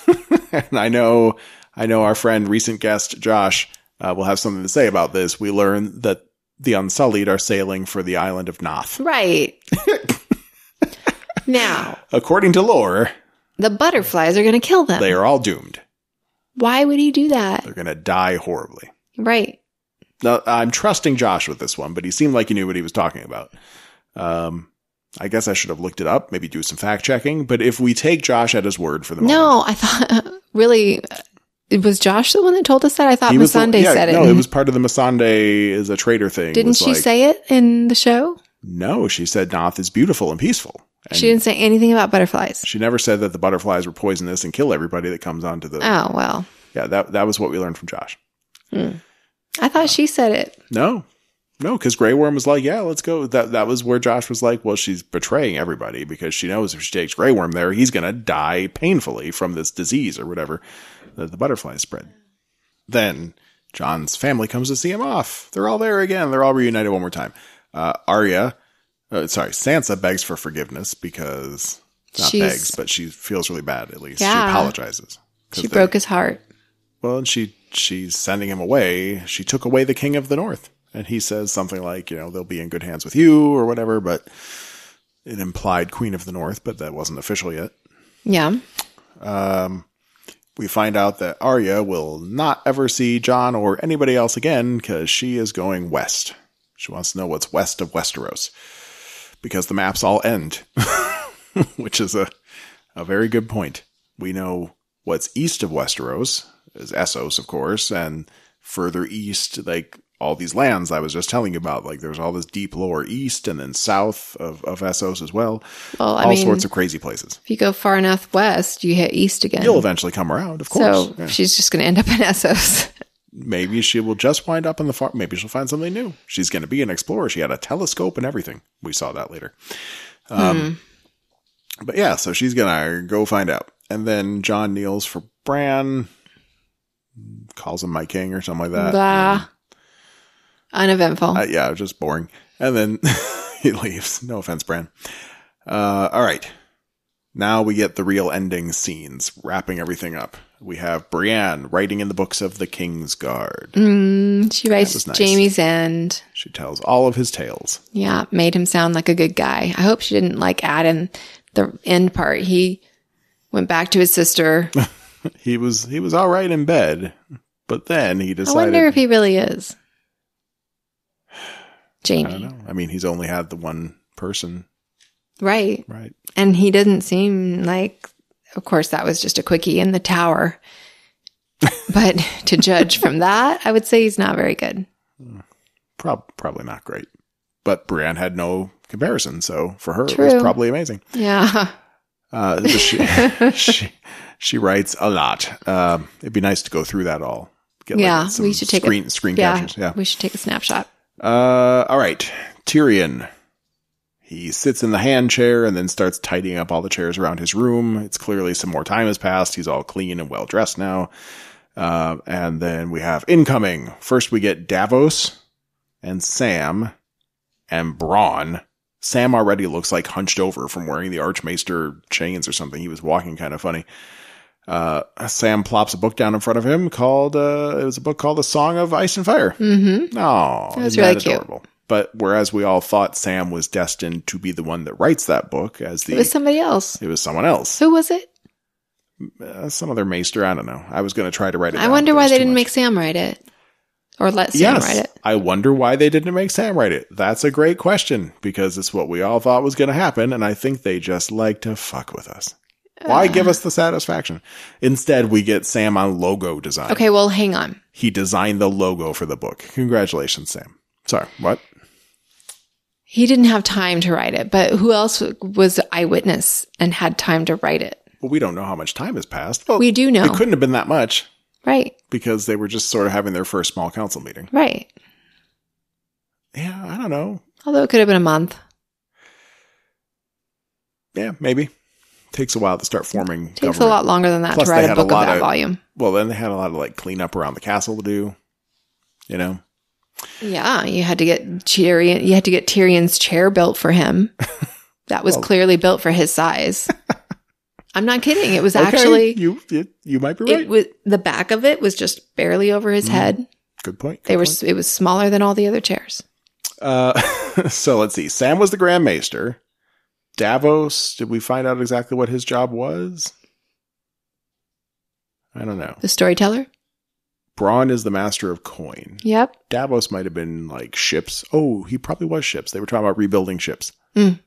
and I know, I know our friend, recent guest Josh, uh, will have something to say about this. We learn that the Unsullied are sailing for the island of Naath. Right. now, According to lore, the butterflies are going to kill them. they are all doomed. Why would he do that? They're going to die horribly. Right. Now, I'm trusting Josh with this one, but he seemed like he knew what he was talking about. Um, I guess I should have looked it up, maybe do some fact checking. But if we take Josh at his word for the moment, No, I thought really it was Josh the one that told us that. I thought He was the- Missandei yeah, said it. No, it was part of the Missandei is a traitor thing. Didn't she like- say it in the show? No, she said Naath is beautiful and peaceful. And she didn't say anything about butterflies. She never said that the butterflies were poisonous and kill everybody that comes onto the. Oh well, Yeah, that that was what we learned from Josh. I thought she said it. No, no, because Grey Worm was like, "Yeah, let's go." That that was where Josh was like, "Well, she's betraying everybody because she knows if she takes Grey Worm there, he's gonna die painfully from this disease or whatever that the butterflies spread." Then Jon's family comes to see him off. They're all there again. They're all reunited one more time. Uh, Arya, uh, sorry, Sansa begs for forgiveness because not She's- begs, but she feels really bad. At least she apologizes. She they- broke his heart. well, and she she's sending him away. She took away the king of the north, and he says something like, you know, they'll be in good hands with you or whatever. But it implied queen of the north, but that wasn't official yet. Yeah. Um, we find out that Arya will not ever see Jon or anybody else again because she is going west. She wants to know what's west of Westeros because the maps all end, which is a a very good point. We know what's east of Westeros is Essos, of course, and further east, like all these lands I was just telling you about. Like there's all this deep lore east and then south of, of Essos as well. Well, all mean, sorts of crazy places. if you go far enough west, you hit east again. You'll eventually come around, of course. so Yeah. she's just going to end up in Essos. maybe she will just wind up in the farm. Maybe she'll find something new. She's going to be an explorer. She had a telescope and everything. We saw that later. Um, But yeah, so she's going to go find out. And then Jon kneels for Bran, calls him my king or something like that. Blah. Uneventful. Uh, yeah, just boring. And then he leaves. No offense, Bran. Uh, all right. Now we get the real ending scenes, wrapping everything up. We have Brienne writing in the books of the King's Guard. Mm, she writes nice. Jaime's end. She tells all of his tales. Yeah, made him sound like a good guy. I hope she didn't like add in the end part. He went back to his sister. he was he was all right in bed, but then he decided. I wonder if he really is. I Jaime. don't know. I mean, he's only had the one person, Right. right? And he didn't seem like, of course, that was just a quickie in the tower. but to judge from that, I would say he's not very good. Prob- probably not great. But Brienne had no comparison, so for her it was probably amazing. Yeah. Uh, she, she she writes a lot. Um, it'd be nice to go through that all. Get yeah. some we should take screen a screen yeah, captures. Yeah. We should take a snapshot. Uh, all right. Tyrion. He sits in the hand chair and then starts tidying up all the chairs around his room. It's clearly some more time has passed. He's all clean and well dressed now. Uh, and then we have incoming. First, we get Davos and Sam and Bronn. Sam already looks like hunched over from wearing the Archmaester chains or something. He was walking kind of funny. Uh, Sam plops a book down in front of him called, uh, it was a book called The Song of Ice and Fire. Mm-hmm. Oh, That was really cute. But whereas we all thought Sam was destined to be the one that writes that book as the, It was somebody else. it was someone else, Who was it? uh, some other maester. I don't know. I was going to try to write it. I wonder why they didn't much. make Sam write it. Or let Sam Yes, write it. I wonder why they didn't make Sam write it. That's a great question because it's what we all thought was going to happen, and I think they just like to fuck with us. Why give us the satisfaction? Instead, we get Sam on logo design. Okay, well, hang on. He designed the logo for the book. Congratulations, Sam. Sorry, what? He didn't have time to write it, but who else was eyewitness and had time to write it? Well, we don't know how much time has passed. Well, We do know. It couldn't have been that much Right, because they were just sort of having their first small council meeting. right. Yeah, I don't know. Although it could have been a month. Yeah, maybe. Takes a while to start forming. Takes government. a lot longer than that Plus, to write a had a book of that of- volume. Well, then they had a lot of like cleanup around the castle to do. You know, Yeah, you had to get Tyrion. You had to get Tyrion's chair built for him. That was clearly built for his size. I'm not kidding. It was Okay, actually you you, you might be right. it was the back of it was just barely over his head. good point. They good were it was smaller than all the other chairs. Uh, so let's see. Sam was the Grand Maester. Davos. Did we find out exactly what his job was? I don't know. The storyteller. Bronn is the master of coin. Yep. Davos might have been like ships. Oh, he probably was ships. They were talking about rebuilding ships. Mm.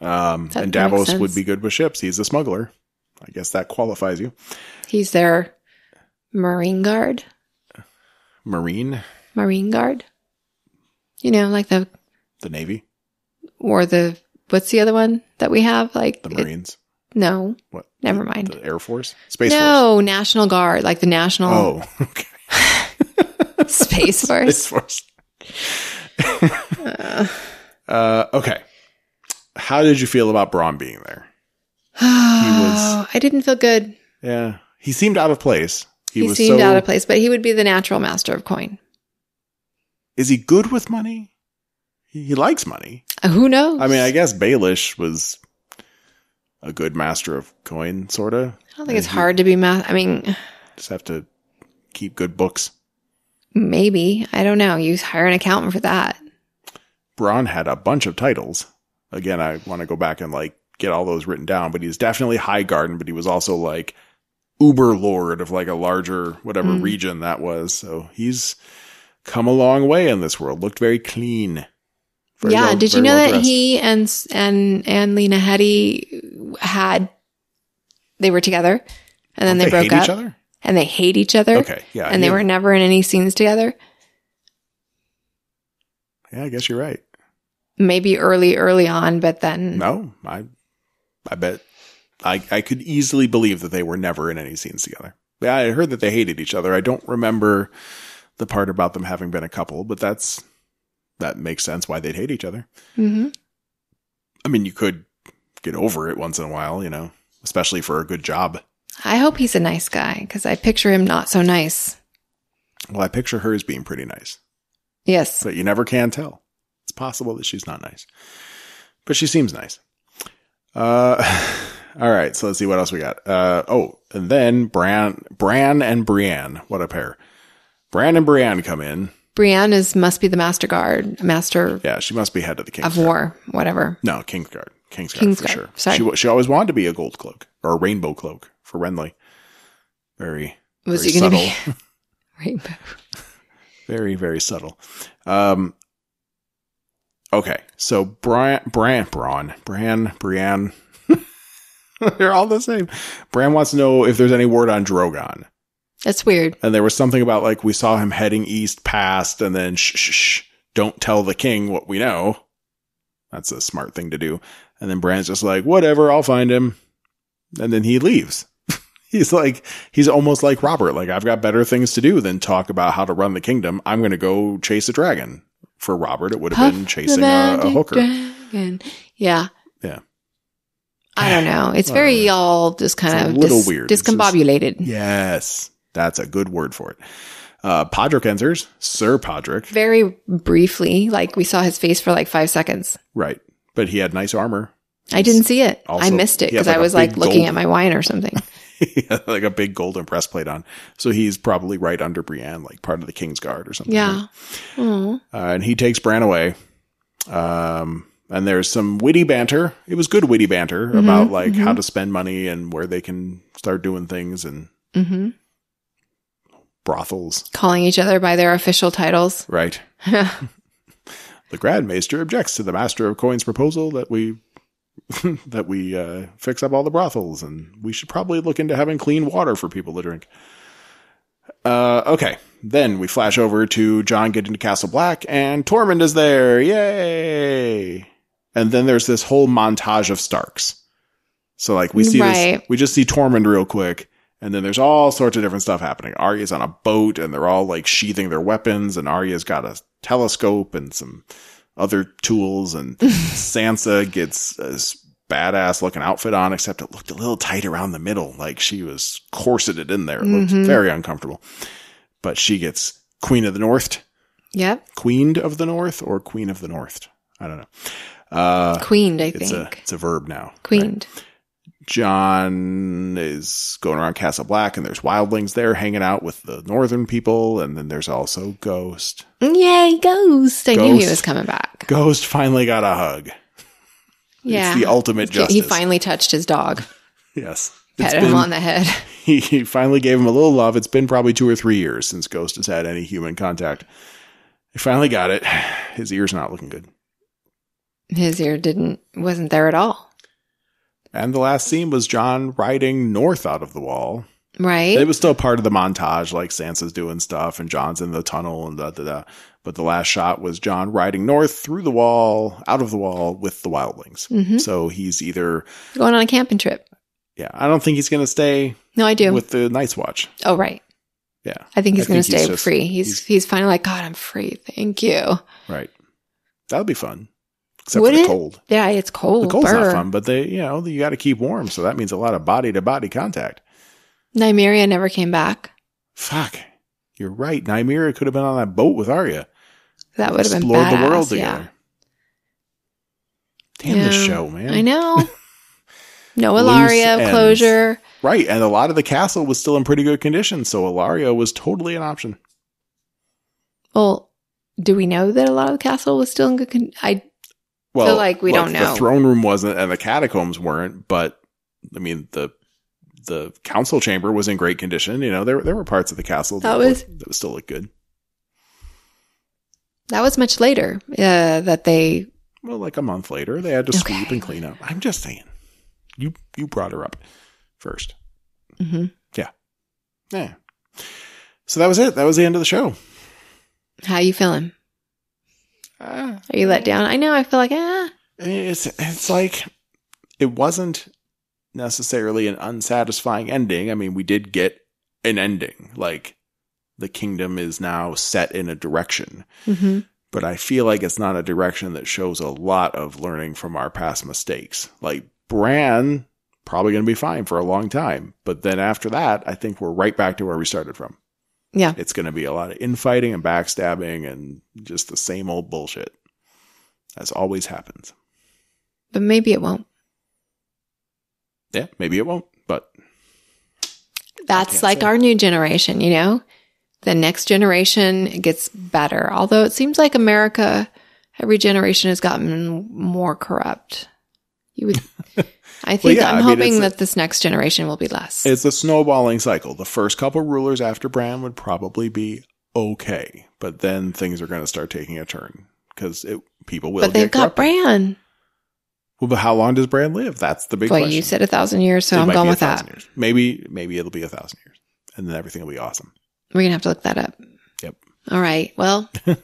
Um, and Davos would be good with ships. He's a smuggler. I guess that qualifies you. He's their marine guard. Marine, Marine guard. You know, like the the Navy, or the what's the other one that we have? Like the it- Marines. no, what? never mind. The Air Force, Space Force. no, National Guard, like the National Oh, okay. Space Force. Space Force. Force. uh, okay. How did you feel about Bronn being there? Oh, I didn't feel good. Yeah, he seemed out of place. He, He, was seemed so. out of place, but he would be the natural master of coin. Is he good with money? He, he likes money. Uh, who knows? I mean, I guess Baelish was a good master of coin, sort of. I don't think it's hard to be math. I mean, Just have to keep good books. maybe I don't know. You hire an accountant for that. Bronn had a bunch of titles. Again, I want to go back and like get all those written down, but he's definitely Highgarden, but he was also like Uber Lord of like a larger whatever Mm. region that was. So he's come a long way in this world. Looked very clean. Very yeah. well- Did you know well that dressed. he and and and Lena Headey had they were together, and then oh, Don't they, broke hate up, each other? and they hate each other. Okay, yeah, and they were never in any scenes together. Yeah, I guess you're right. Maybe early, early on, but then No, I, I bet I, I could easily believe that they were never in any scenes together. Yeah, I heard that they hated each other. I don't remember the part about them having been a couple, but that's that makes sense why they'd hate each other. Mhm. I mean, you could get over it once in a while, you know, especially for a good job. I hope he's a nice guy because I picture him not so nice. Well, I picture her as being pretty nice, Yes, but you never can tell. It's possible that she's not nice, but she seems nice. Uh, all right. So let's see what else we got. Uh, oh, and then Bran, Bran and Brienne. What a pair. Bran and Brienne come in. Brienne is must be the master guard, master Yeah, she must be head of the King's of war, whatever. No, Kingsguard. Kingsguard Kingsguard. for sure. Sorry. She, she always wanted to be a gold cloak or a rainbow cloak for Renly. Very, Was very he going to be rainbow? very, very subtle. Um, okay. So Bran, Bran, Bronn, Bran, Brienne. They're all the same. Bran wants to know if there's any word on Drogon. That's weird. And there was something about like we saw him heading east past and then shh, shh, shh, don't tell the king what we know. That's a smart thing to do. And then Bran's just like, whatever, I'll find him. And then he leaves. he's like, he's almost like Robert. Like, I've got better things to do than talk about how to run the kingdom. I'm going to go chase a dragon. For Robert, it would have been chasing a, a hooker. dragon. Yeah. Yeah. I don't know. It's very all just kind It's a of little dis- weird. It's just- discombobulated. Yes. That's a good word for it. Uh, Podrick enters. Sir Podrick. Very briefly, like we saw his face for like five seconds. Right. But he had nice armor. I didn't see it. I missed it because like I was like looking gold- at my wine or something. Like a big golden breastplate on. So he's probably right under Brienne, like part of the Kingsguard or something. Yeah. Uh, and he takes Bran away. Um, and there's some witty banter. It was good witty banter about like how to spend money and where they can start doing things and hmm brothels. Calling each other by their official titles. Right. the Grand Maester objects to the Master of Coin's proposal that we that we uh, fix up all the brothels, and we should probably look into having clean water for people to drink. Uh, okay, then we flash over to Jon getting to Castle Black, and Tormund is there. Yay! And then there's this whole montage of Starks. So like we see Right. this, we just see Tormund real quick, and then there's all sorts of different stuff happening. Arya's on a boat, and they're all like sheathing their weapons, and Arya's got a telescope and some other tools, and Sansa gets this badass looking outfit on, except it looked a little tight around the middle, like she was corseted in there. It looked very uncomfortable. But she gets Queen of the North, Yep. Queened of the North, or Queen of the North. I don't know. Uh, Queened, I it's a think. it's a verb now. Queened. Jon is going around Castle Black, and there's wildlings there hanging out with the northern people, and then there's also Ghost. Yay, Ghost. I knew he was coming back. Ghost finally got a hug. Yeah. It's the ultimate justice. He finally touched his dog, yes. It's patted him been- on the head. he, he finally gave him a little love. It's been probably two or three years since Ghost has had any human contact. He finally got it. His ear's not looking good. His ear didn't, wasn't there at all. And the last scene was Jon riding north out of the wall. Right? It was still part of the montage, like Sansa's doing stuff and Jon's in the tunnel and da da da. But the last shot was Jon riding north through the wall, out of the wall with the wildlings. Mhm. So he's either, Going on a camping trip. yeah, I don't think he's going to stay No, I do. with the Night's Watch. oh, right. Yeah, I think he's going to stay he's just- free. He's, he's- he's finally like, God, I'm free. Thank you. right. That'll be fun. Except Would for the it? cold. Yeah, it's cold. The cold's Brr. not fun, but they, you know, you got to keep warm. So that means a lot of body to body contact. Nymeria never came back. Fuck. You're right. Nymeria could have been on that boat with Arya. That would have been Explored badass. the world yeah. together. Damn this Yeah. show, man. I know. No Ellaria closure. Right. And a lot of the castle was still in pretty good condition. So Ellaria was totally an option. Well, do we know that a lot of the castle was still in good con- I Well, like we look, don't know. The throne room wasn't and the catacombs weren't, but I mean, the the council chamber was in great condition. You know, there there were parts of the castle that, That was- looked- that still look good. that was much later uh, that they Well, like a month later, they had to Okay. sweep and clean up. I'm just saying. You you brought her up first. Mhm. Yeah. Yeah. So that was it. That was the end of the show. how you feeling? Uh, Are you let down? I know. I feel like ah. it's it's like it wasn't necessarily an unsatisfying ending. I mean, we did get an ending. Like the kingdom is now set in a direction, hmm but I feel like it's not a direction that shows a lot of learning from our past mistakes. Like Bran probably going to be fine for a long time, but then after that, I think we're right back to where we started from. Yeah. It's going to be a lot of infighting and backstabbing and just the same old bullshit. As always happens. But maybe it won't. Yeah, maybe it won't, but That's like say. our new generation, you know? The next generation gets better. Although it seems like America, every generation has gotten more corrupt. You would, I think, yeah, I'm I mean, hoping it's a- that this next generation will be less. it's a snowballing cycle. The first couple rulers after Bran would probably be okay, but then things are going to start taking a turn because people will. but they've got. Bran. Well, but how long does Bran live? That's the big Well, question. you said a thousand years, so It I'm going with that. Years. Maybe, maybe it'll be a thousand years, and then everything will be awesome. We're going to have to look that up. Yep, All right. Well,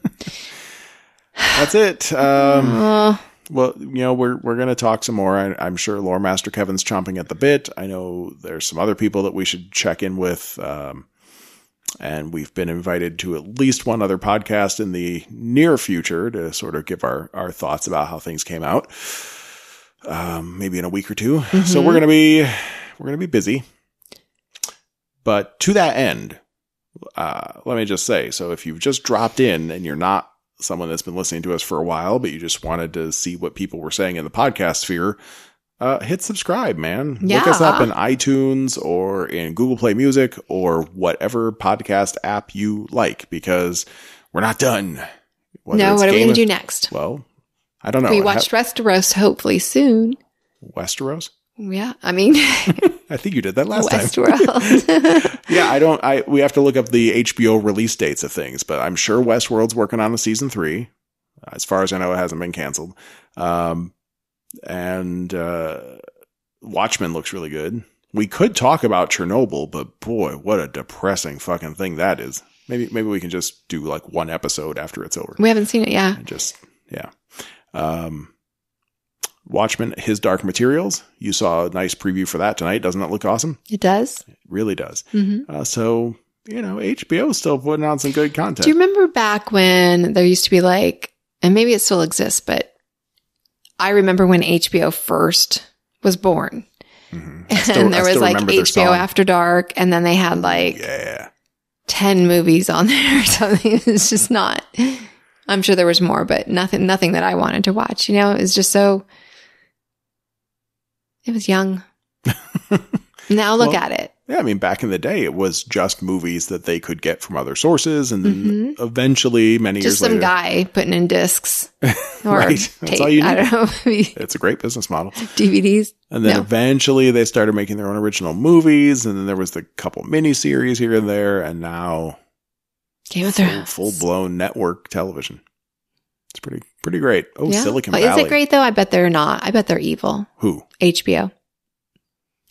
that's it. Um, uh, Well, you know, we're we're going to talk some more. I, I'm sure Lore Master Kevin's chomping at the bit. I know there's some other people that we should check in with, um, and we've been invited to at least one other podcast in the near future to sort of give our our thoughts about how things came out. Um, maybe in a week or 2 So we're gonna be we're gonna be busy. But to that end, uh, let me just say, so if you've just dropped in and you're not someone that's been listening to us for a while, but you just wanted to see what people were saying in the podcast sphere, uh, hit subscribe, man. Yeah. Look us up in iTunes or in Google Play Music or whatever podcast app you like because we're not done. Whether no, what are we going to do next? Well, I don't know. we watched Ha- watched Westeros hopefully soon. Westeros. Yeah, I mean, I think you did that last time. Westworld. Yeah, I don't. I we have to look up the HBO release dates of things, but I'm sure Westworld's working on a season three. As far as I know, it hasn't been canceled. Um, and uh, Watchmen looks really good. We could talk about Chernobyl, but boy, what a depressing fucking thing that is. Maybe maybe we can just do like one episode after it's over. we haven't seen it. Yeah, And just yeah. Um, Watchmen, His Dark Materials. You saw a nice preview for that tonight. Doesn't that look awesome? it does. It really does. hmm Uh, so you know, HBO is still putting out some good content. Do you remember back when there used to be like, and maybe it still exists, but I remember when HBO first was born. Mhm. Still- and there was like HBO. After Dark, and then they had like Yeah, 10 movies on there or something. It's just not. I'm sure there was more, but nothing nothing that I wanted to watch. You know, it was just so it was young. now look Well, at it. yeah. I mean, back in the day, it was just movies that they could get from other sources, and then eventually, many Mm-hmm. Just years some later, guy putting in discs or Right. That's all you I don't know, it's a great business model. DVDs. And then No. eventually, they started making their own original movies, and then there was the couple miniseries here and there, and now Game of Thrones. full blown network television. It's pretty pretty great. Oh, Yeah. Silicon Valley. Is it great though? I bet they're not. I bet they're evil. Who? HBO.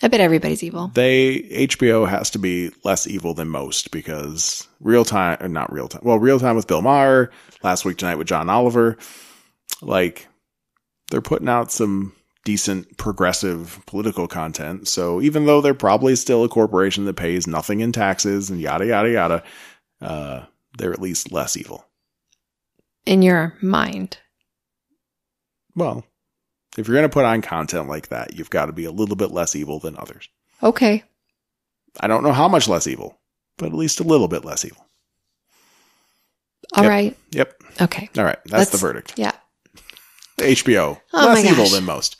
I bet everybody's evil. they HBO has to be less evil than most because real time or not real time. Well, real time with Bill Maher, last week tonight with John Oliver. Like they're putting out some decent progressive political content. So even though they're probably still a corporation that pays nothing in taxes and yada yada yada, uh, they're at least less evil. In your mind. Well, if you're going to put on content like that, you've got to be a little bit less evil than others. Okay. I don't know how much less evil, but at least a little bit less evil. All Yep. right. Yep. Okay. All right. That's Let's- the verdict. Yeah. HBO. Oh less evil than most.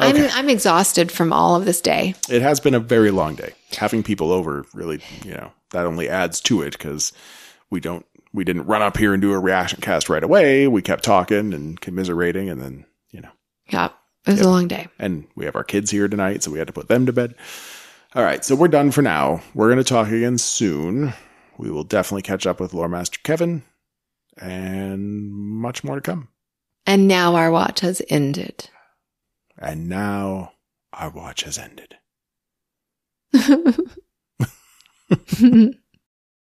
Okay. I'm I'm exhausted from all of this day. It has been a very long day. Having people over really, you know, that only adds to it because we don't, we didn't run up here and do a reaction cast right away. We kept talking and commiserating and then, you know, Yeah. It was a long day. and we have our kids here tonight, so we had to put them to bed. All right, so we're done for now. We're going to talk again soon. We will definitely catch up with Lore Master Kevin and much more to come. And now our watch has ended. And now our watch has ended.